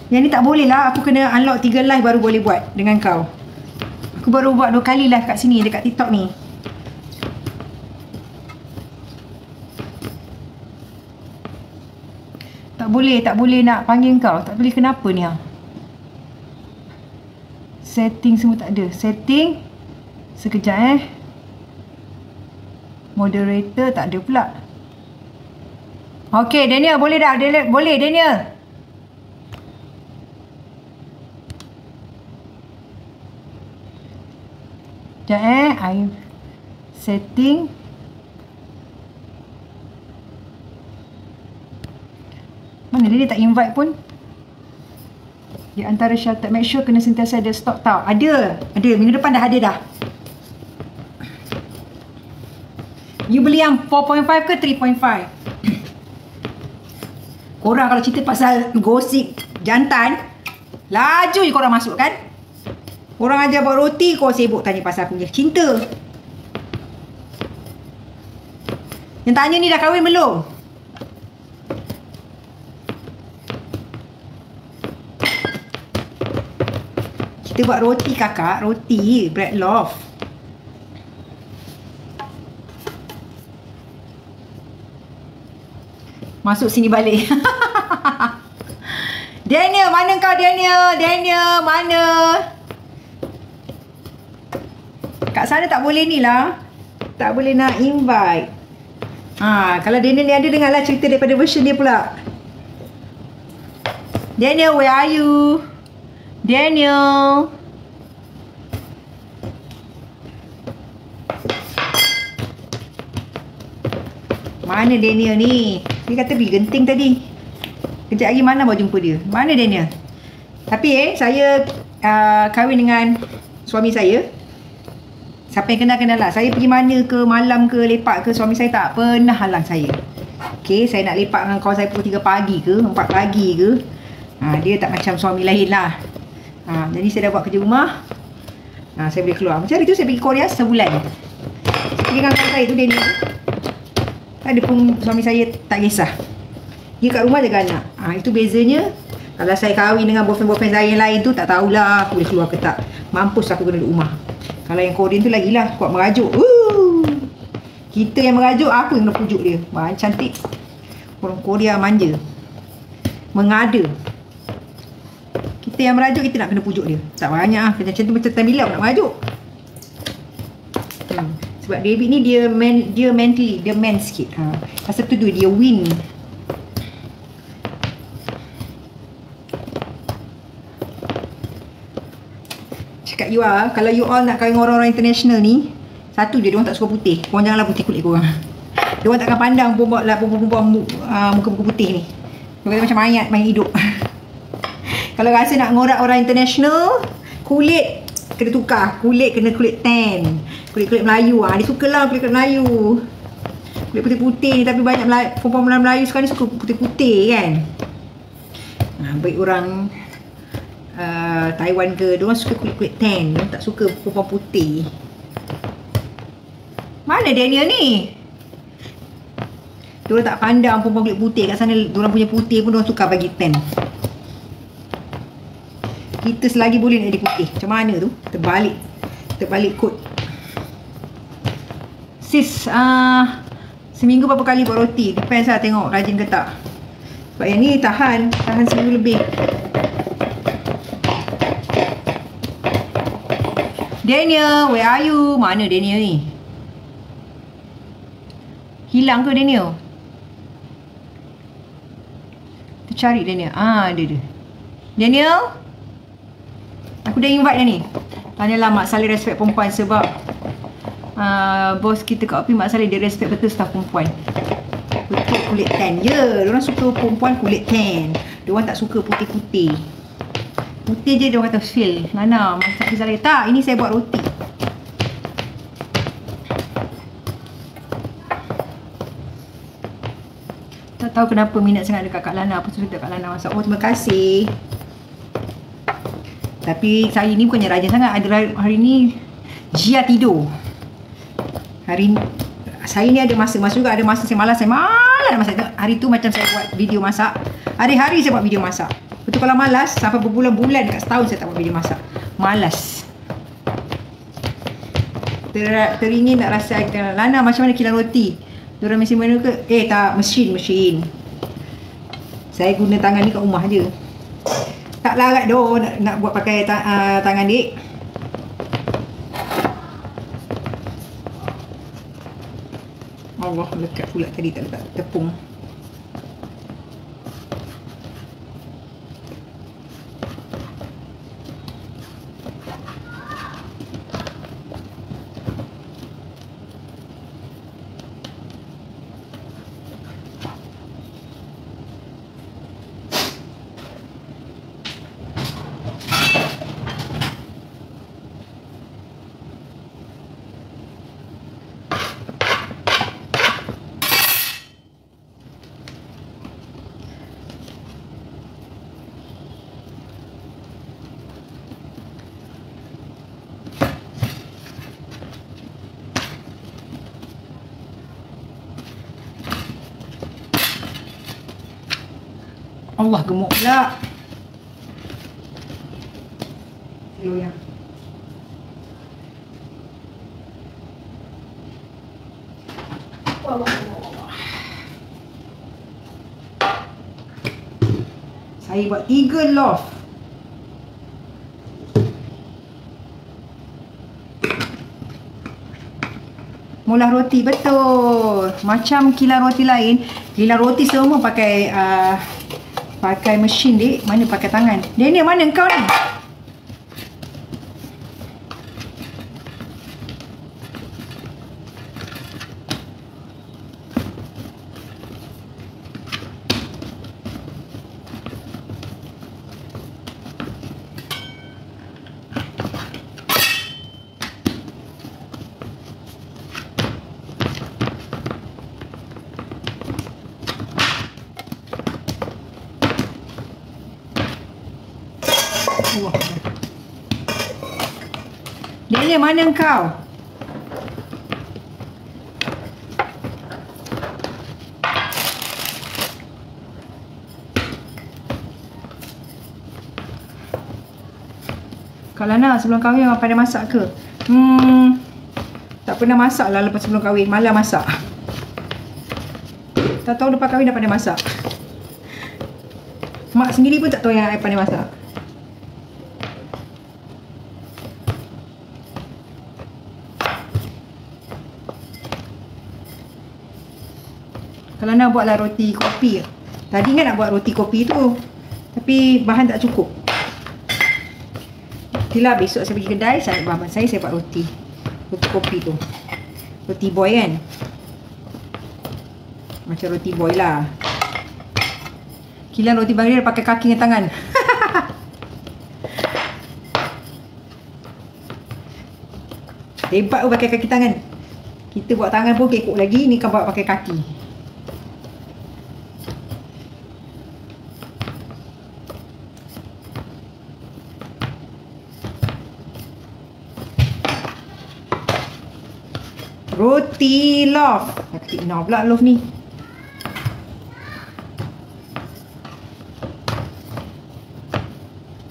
Yang ni tak boleh lah aku kena unlock 3 live baru boleh buat dengan kau. Aku baru buat 2 kali live kat sini dekat tiktok ni boleh, tak boleh nak panggil kau. Tak boleh kenapa ni ah? Setting semua tak ada. Setting. Sekejap eh. Moderator tak ada pula. Okay, Daniel boleh tak? Boleh, Daniel. Sekejap eh. I setting. Mana dia, dia tak invite pun. Di antara shelter. Make sure kena sentiasa ada stok tau. Ada. Ada. Minggu depan dah ada dah. You beli yang 4.5 ke 3.5? korang kalau cerita pasal gosip jantan. Laju je korang masuk kan? Korang ajar buat roti. Kau sibuk tanya pasal punya cinta. Yang tanya ni dah kahwin belum? Kita buat roti kakak, roti bread loaf. Masuk sini balik. Daniel, mana kau Daniel? Daniel, mana? Kat sana tak boleh ni lah. Tak boleh nak invite. Ha, kalau Daniel ni ada dengarlah cerita daripada version dia pula. Daniel, where are you? Daniel. Mana Daniel ni? Dia kata pergi genting tadi. Kejap lagi mana baru jumpa dia. Mana Daniel? Tapi eh, saya uh, kahwin dengan suami saya. Siapa yang kenal-kenal lah. Saya pergi mana ke, malam ke, lepak ke, suami saya tak pernah halang saya. Okay, saya nak lepak dengan kawan saya pukul 3 pagi ke, 4 pagi ke. Ha, dia tak macam suami lain lah. Ha, jadi saya dah buat kerja rumah. Ha, saya boleh keluar. Macam hari tu saya pergi Korea sebulan. Saya pergi dengan kawan saya tu, Danny. Ada pun suami saya tak kisah. Dia kat rumah jaga anak. Ha, itu bezanya. Kalau saya kahwin dengan boyfriend-boyfriend saya yang lain tu, tak tahulah boleh keluar ke tak. Mampus aku kena duduk rumah. Kalau yang Korean tu lagi lah kuat merajuk. Woo! Kita yang merajuk, aku yang nak pujuk dia. Wah, cantik. Orang Korea manja. Mengada. Kita yang merajuk, kita nak kena pujuk dia. Tak banyak lah. Macam tu macam bila nak merajuk. Hmm. Sebab David ni dia men, dia mentally, dia man sikit. Ha. Pasal tu dia win. cakap you ah, kalau you all nak kahwin orang-orang international ni, satu je, dia orang tak suka putih. Korang janganlah putih kulit korang. Dia orang takkan pandang perempuan lah, uh, muka-muka putih ni. Kata macam mayat main hidup. kalau rasa nak ngorak orang international, kulit kena tukar. Kulit kena kulit tan. Kulit-kulit Melayu ah. Dia sukalah kulit-kulit Melayu. Kulit putih-putih ni tapi banyak Melayu, perempuan Melayu sekarang ni suka putih-putih kan. Nah, baik orang uh, Taiwan ke orang suka kulit-kulit tan dia tak suka perempuan putih mana Daniel ni orang tak pandang perempuan kulit putih kat sana orang punya putih pun orang suka bagi tan kita selagi boleh nak jadi putih macam mana tu terbalik terbalik kod sis uh, seminggu berapa kali buat roti depends lah tengok rajin ke tak sebab yang ni tahan tahan seminggu lebih Daniel, where are you? Mana Daniel ni? Hilang ke Daniel? Kita cari Daniel. Ah, ada dia. Daniel? Dah invite dia ni. Tanyalah Mak Saleh respect perempuan sebab uh, bos kita kat Opi Mak Saleh dia respect betul staff perempuan. Betul kulit tan. Ya, yeah, orang suka perempuan kulit tan. Dia orang tak suka putih-putih. Putih je dia orang kata feel. Nana, pizza lagi. Tak, ini saya buat roti. Tak tahu kenapa minat sangat dekat Kak Lana. Apa sebab Kak Lana masak. Oh, terima kasih. Tapi saya ni bukannya rajin sangat. Ada hari ni Jia tidur. Hari ni saya ni ada masa-masa juga ada masa saya malas saya malas masak. Hari tu macam saya buat video masak. Hari-hari saya buat video masak. Betul kalau malas sampai berbulan-bulan dekat setahun saya tak buat video masak. Malas. Ter, teringin nak rasa Lana macam mana kilang roti? Diorang mesin mana ke? Eh tak, mesin, mesin. Saya guna tangan ni kat rumah je. Tak larat doh nak, nak buat pakai ta, uh, tangan dik. Allah lekat pula tadi tak letak tepung. Allah gemuk pula. Hello ya. Saya buat tiga loaf. Mula roti betul. Macam kilang roti lain, kilang roti semua pakai uh, Pakai mesin dik. Mana pakai tangan? Daniel mana kau ni Allah. Daniel, mana kau? Kalau nak sebelum kahwin memang pandai masak ke? Hmm, tak pernah masak lah lepas sebelum kahwin. Malah masak. Tak tahu lepas kahwin dah pandai masak. Mak sendiri pun tak tahu yang I pandai masak. Kalau nak buatlah roti kopi. Tadi kan nak buat roti kopi tu. Tapi bahan tak cukup. Itulah besok saya pergi kedai, saya bahan saya, saya buat roti. Roti kopi tu. Roti boy kan. Macam roti boy lah. Kilang roti bangir pakai kaki dengan tangan. Hebat pun pakai kaki tangan. Kita buat tangan pun kekok lagi, ni kan buat pakai kaki. Loaf. Nak ketik no pula loaf ni.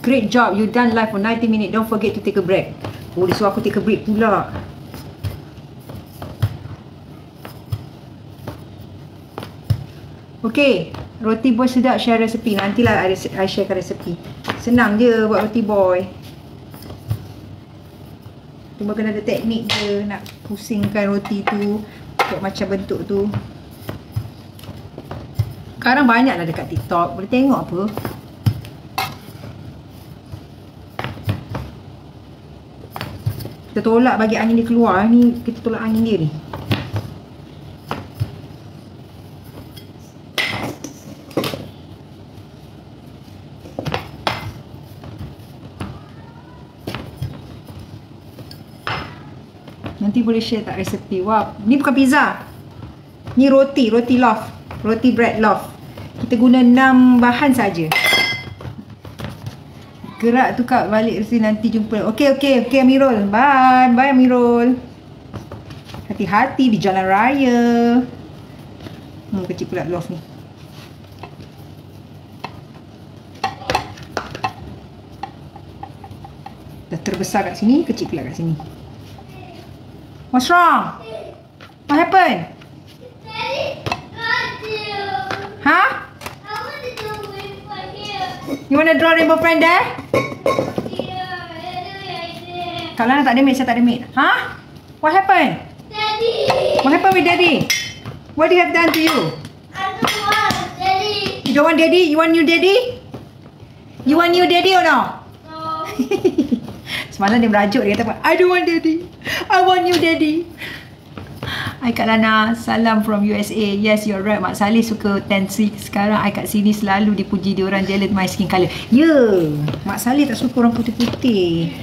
Great job. You done live for 90 minutes. Don't forget to take a break. Oh, dia suruh aku take a break pula. Okay. Roti boy sedap share resepi. Nantilah I sharekan resepi. Senang je buat roti boy. Cuma kena ada teknik je nak pusingkan roti tu buat macam bentuk tu. Sekarang banyaklah dekat TikTok. Boleh tengok apa. Kita tolak bagi angin dia keluar. Ni kita tolak angin dia ni. Nanti boleh share tak resepi. Wah, ni bukan pizza. Ni roti, roti loaf. Roti bread loaf. Kita guna 6 bahan saja. Gerak tu kak balik sini nanti jumpa. Okey okey okey Amirul. Bye. Bye Amirul. Hati-hati di jalan raya. Hmm, kecil pula loaf ni. Dah terbesar kat sini, kecil pula kat sini. What's wrong? What happened? Huh? You want to draw rainbow friend there? Kalau nak tak ada mate, saya tak ada mate. Huh? What happened? Daddy! What happened with daddy? What did he have done to you? I don't want Daddy! You don't want daddy? You want new daddy? You want new daddy or no? No. Semalam dia merajuk dia kata I don't want daddy. I want new daddy. Hai Kak Lana, salam from USA. Yes, you're right. Mak Saleh suka tensi. Sekarang I kat sini selalu dipuji dia orang jealous my skin colour. Ya, yeah. Mak Saleh tak suka orang putih-putih.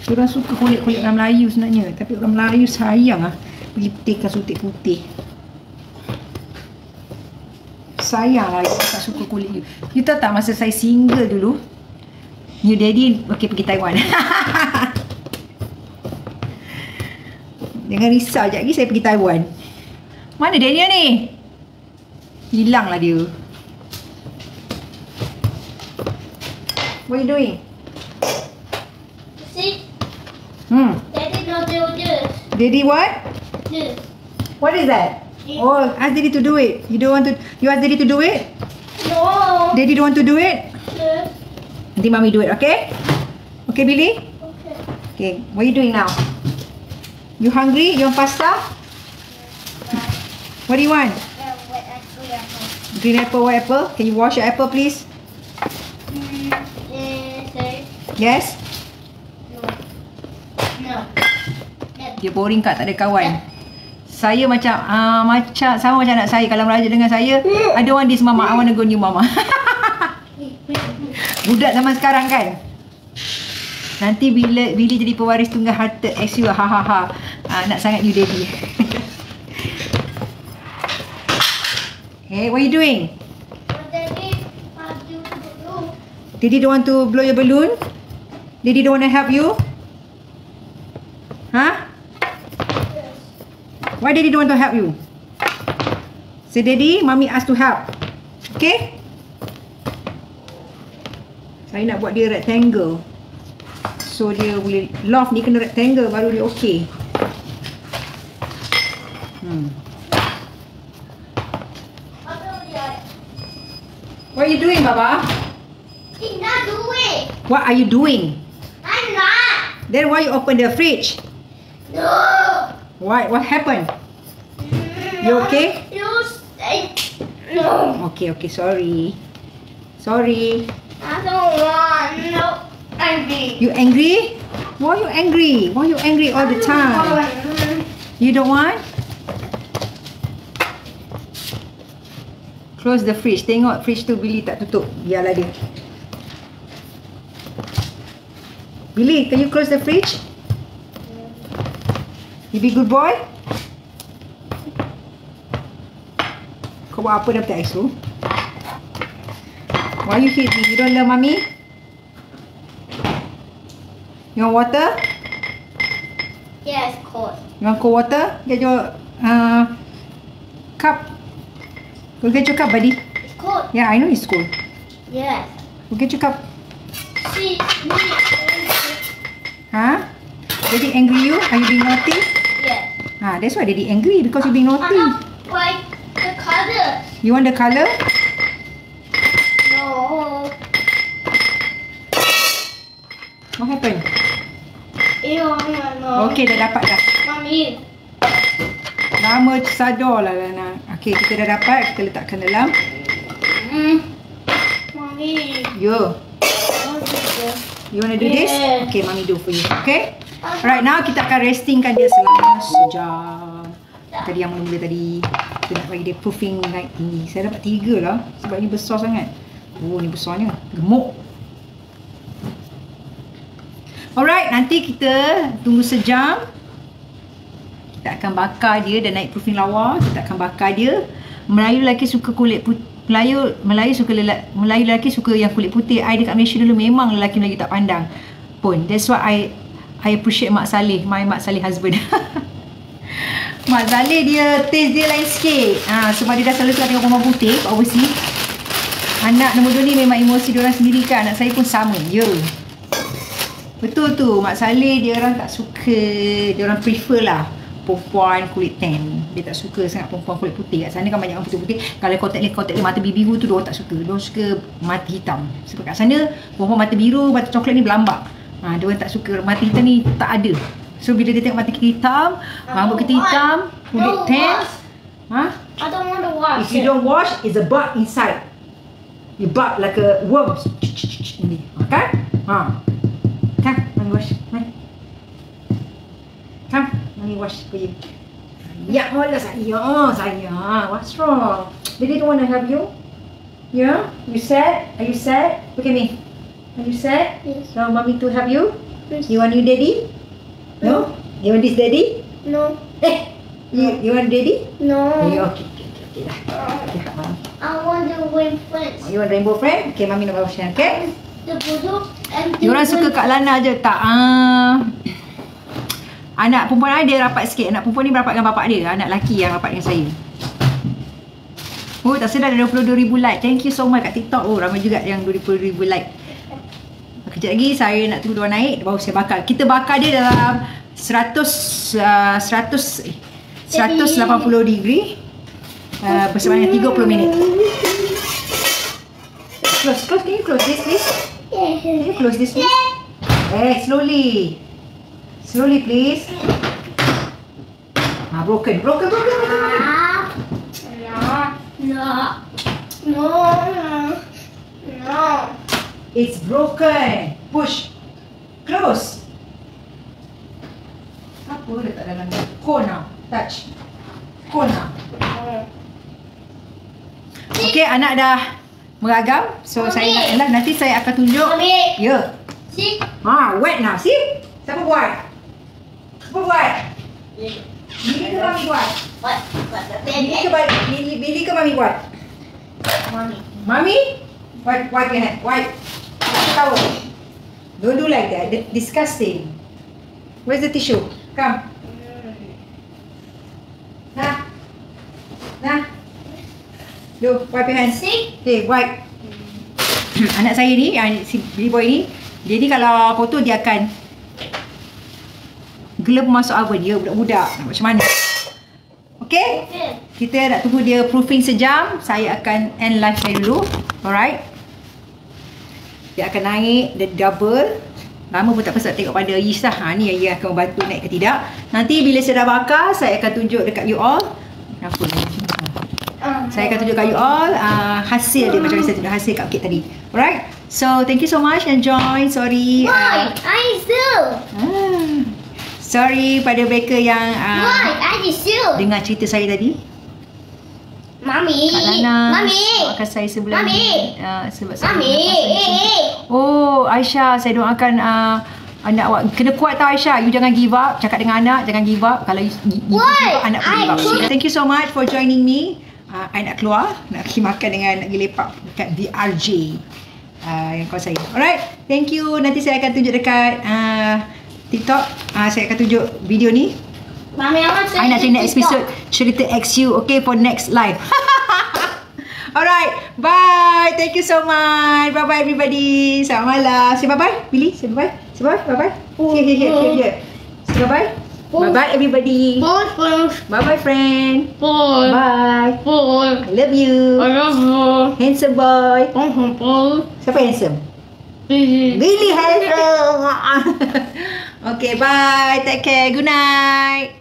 Dia orang suka kulit-kulit orang Melayu sebenarnya. Tapi orang Melayu sayang ah pergi putihkan sutik putih. Sayang lah you tak suka kulit you. You tahu tak masa saya single dulu, New Daddy okay, pergi Taiwan. Jangan risau sekejap lagi saya pergi Taiwan. Mana Daniel ni? Hilanglah dia. What are you doing? See? Hmm. Daddy don't do this. Daddy what? This. What is that? Oh, ask Daddy to do it. You don't want to you ask Daddy to do it? No. Daddy don't want to do it? This. Nanti Mami do it, okay? Okay, Billy? Okay. Okay, what are you doing now? You hungry? You want pasta? What do you want? Yeah, actually, I'm not. Green apple, white apple? Can you wash your apple, please? Mm, say, Yes? no. No. Dia boring kat tak ada kawan. Saya macam uh, macam sama macam anak saya kalau meraja dengan saya, I don't want this mama, I want to go new mama. Budak zaman sekarang kan? Nanti bila Billy jadi pewaris tunggal harta ex you ha ha ha. Uh, nak sangat you daddy. hey, what are you doing? Daddy, don't want to blow your balloon? Daddy don't want to help you? Huh? Why daddy don't want to help you? Say daddy, mommy ask to help. Okay? Saya nak buat dia rectangle. So dia boleh loft ni kena rectangle baru dia okay. Hmm. What are you doing, Baba? He's not doing. What are you doing? I'm not. Then why you open the fridge? No. Why? What happened? You okay? You say no. Okay, okay, sorry. Sorry. I don't want. No. I'm. You angry? Why you angry? Why you angry all the time? You don't want? Close the fridge. Tengok fridge tu Billy tak tutup. Biarlah dia. Billy, can you close the fridge? You be good boy? Kau buat apa dalam tu? Why you hit me? You don't love mommy? You want water? Yes, cold. You want cold water? Get your uh, cup. Go get your cup, buddy. It's cold. Yeah, I know it's cold. Yes. Go get your cup. See me. Huh? Daddy angry you? Are you being naughty? Yes. Ah, that's why daddy angry because you being I naughty. have like the color. You want the color? What happened? Ew, no, no. Okay, dah dapat dah. Mommy. Lama sadar lah Lana. Okay, kita dah dapat. Kita letakkan dalam. Mm. Mommy. Yo. This? You want to do this? Yeah. Okay, mommy do for you. Okay? Alright, now kita akan restingkan dia selama sejam. Tadi yang mula-mula tadi. Kita nak bagi dia proofing naik tinggi. Saya dapat tiga lah. Sebab ni besar sangat. Oh, ni besarnya. Gemuk. Alright, nanti kita tunggu sejam. Kita akan bakar dia dan naik proofing lawa. Kita akan bakar dia. Melayu lelaki suka kulit putih. Melayu Melayu suka lelaki, Melayu lelaki suka yang kulit putih. I dekat Malaysia dulu memang lelaki Melayu tak pandang pun. That's why I I appreciate Mak Saleh, my Mak Saleh husband. Mak Saleh dia taste dia lain sikit. Ha, sebab dia dah selalu suka tengok perempuan putih overseas. Anak nombor dua ni memang emosi dia orang sendiri kan. Anak saya pun sama. Ya. Betul tu. Mak Saleh dia orang tak suka. Dia orang prefer lah perempuan kulit tan. Dia tak suka sangat perempuan kulit putih. Kat sana kan banyak orang putih-putih. Kalau kontak lens, kontak lens mata biru tu dia orang tak suka. Dia orang suka mata hitam. Sebab kat sana perempuan mata biru, mata coklat ni berlambak. Ha, dia orang tak suka mata hitam ni tak ada. So bila dia tengok mata kita hitam, rambut kita hitam, kulit tan. wash. Ha? I don't want to wash. If you don't wash, it's a bug inside. You bug like a worm. Ini. Okay? Ha. Wash. Come. Come, let wash for you. Ya Allah saya, saya. What's wrong? Daddy don't want to help you? Yeah? You sad? Are you sad? Look at me. Are you sad? Yes. So mommy to help you? Yes. You want new daddy? No? You want this daddy? No. Eh, you, you want daddy? No. Okay, okay, okay, okay dah. Okay, mommy. I want the win friends. You want rainbow friend? Okay, mami nak bawa share, okay? The Diorang suka Kak Lana je. Tak. Ah. Anak perempuan I dia rapat sikit. Anak perempuan ni berapat dengan bapak dia. Anak lelaki yang rapat dengan saya. Oh, tak sedar ada 22,000 like. Thank you so much kat TikTok. Oh, ramai juga yang 20,000 like. Kejap lagi saya nak tunggu diorang naik baru saya bakar. Kita bakar dia dalam 100 uh, 100 eh, 180 degree. Uh, bersama dengan 30 minit. Close, close. Can you close this please? Can you close this please? Eh, slowly. Slowly please. Ah, broken, broken, broken, broken. broken. No. No. No. No. It's broken. Push. Close. Apa letak dalam ni? Cone now. Touch. Cone now. Okay, anak dah meragam. So, Mami. saya nak. Nanti saya akan tunjuk. Mommy. Ya. Yeah. See? Ha, wet now. See? Siapa buat? Siapa buat? Billy ke Mami buat? What? What? Billy ke, Ba- Billy, Billy ke Mami buat? Mami? Wipe, wipe your hand. Wipe. Aku tahu. Don't do like that. Disgusting. Where's the tissue? Come. Nah. Nah. Do, wipe your hands. See? Okay, wipe. Anak saya ni, yang si baby boy ni, dia ni kalau kotor dia akan gelap masuk oven dia budak-budak. Macam mana? Okay? Kita nak tunggu dia proofing sejam. Saya akan end live saya dulu. Alright? Dia akan naik, dia double. Lama pun tak pasal tengok pada yeast lah. Ha, ni yang akan membantu naik ke tidak. Nanti bila saya dah bakar, saya akan tunjuk dekat you all. Kenapa ni? Um, Saya akan tunjuk kat you all uh, hasil dia macam saya tunjuk hasil cupcake tadi. Alright? So, thank you so much and join. Sorry. Why? Uh, I still. ah, sorry pada baker yang Why? uh, I still. dengar cerita saya tadi. Mommy. Kak Lana Mommy. doakan saya sebelah Mami. ni. Uh, sebab saya hey. Oh, Aisyah, saya doakan uh, anak awak kena kuat tau Aisyah. You jangan give up. Cakap dengan anak jangan give up. Kalau you, you, you Why? give up, anak pun give up. Thank you so much for joining me. Uh, I nak keluar, nak pergi makan dengan nak pergi lepak dekat VRJ. Uh, yang kawan saya. Alright, thank you. Nanti saya akan tunjuk dekat uh, TikTok. Uh, saya akan tunjuk video ni. Mommy, I nak tengok next episode cerita XU okay for next live. Alright, bye. Thank you so much. Bye bye everybody. Selamat malam. Say bye bye. Billy, say bye bye. Say bye bye. Bye bye. Here here here here here. Say bye bye. Bye bye everybody. Bye, friends. Bye bye friend. Bye. Bye. Bye. I love you. I love you. Handsome boy. Bye. Bye. Siapa handsome? Bye. Billy handsome. okay, bye. Take care. Good night.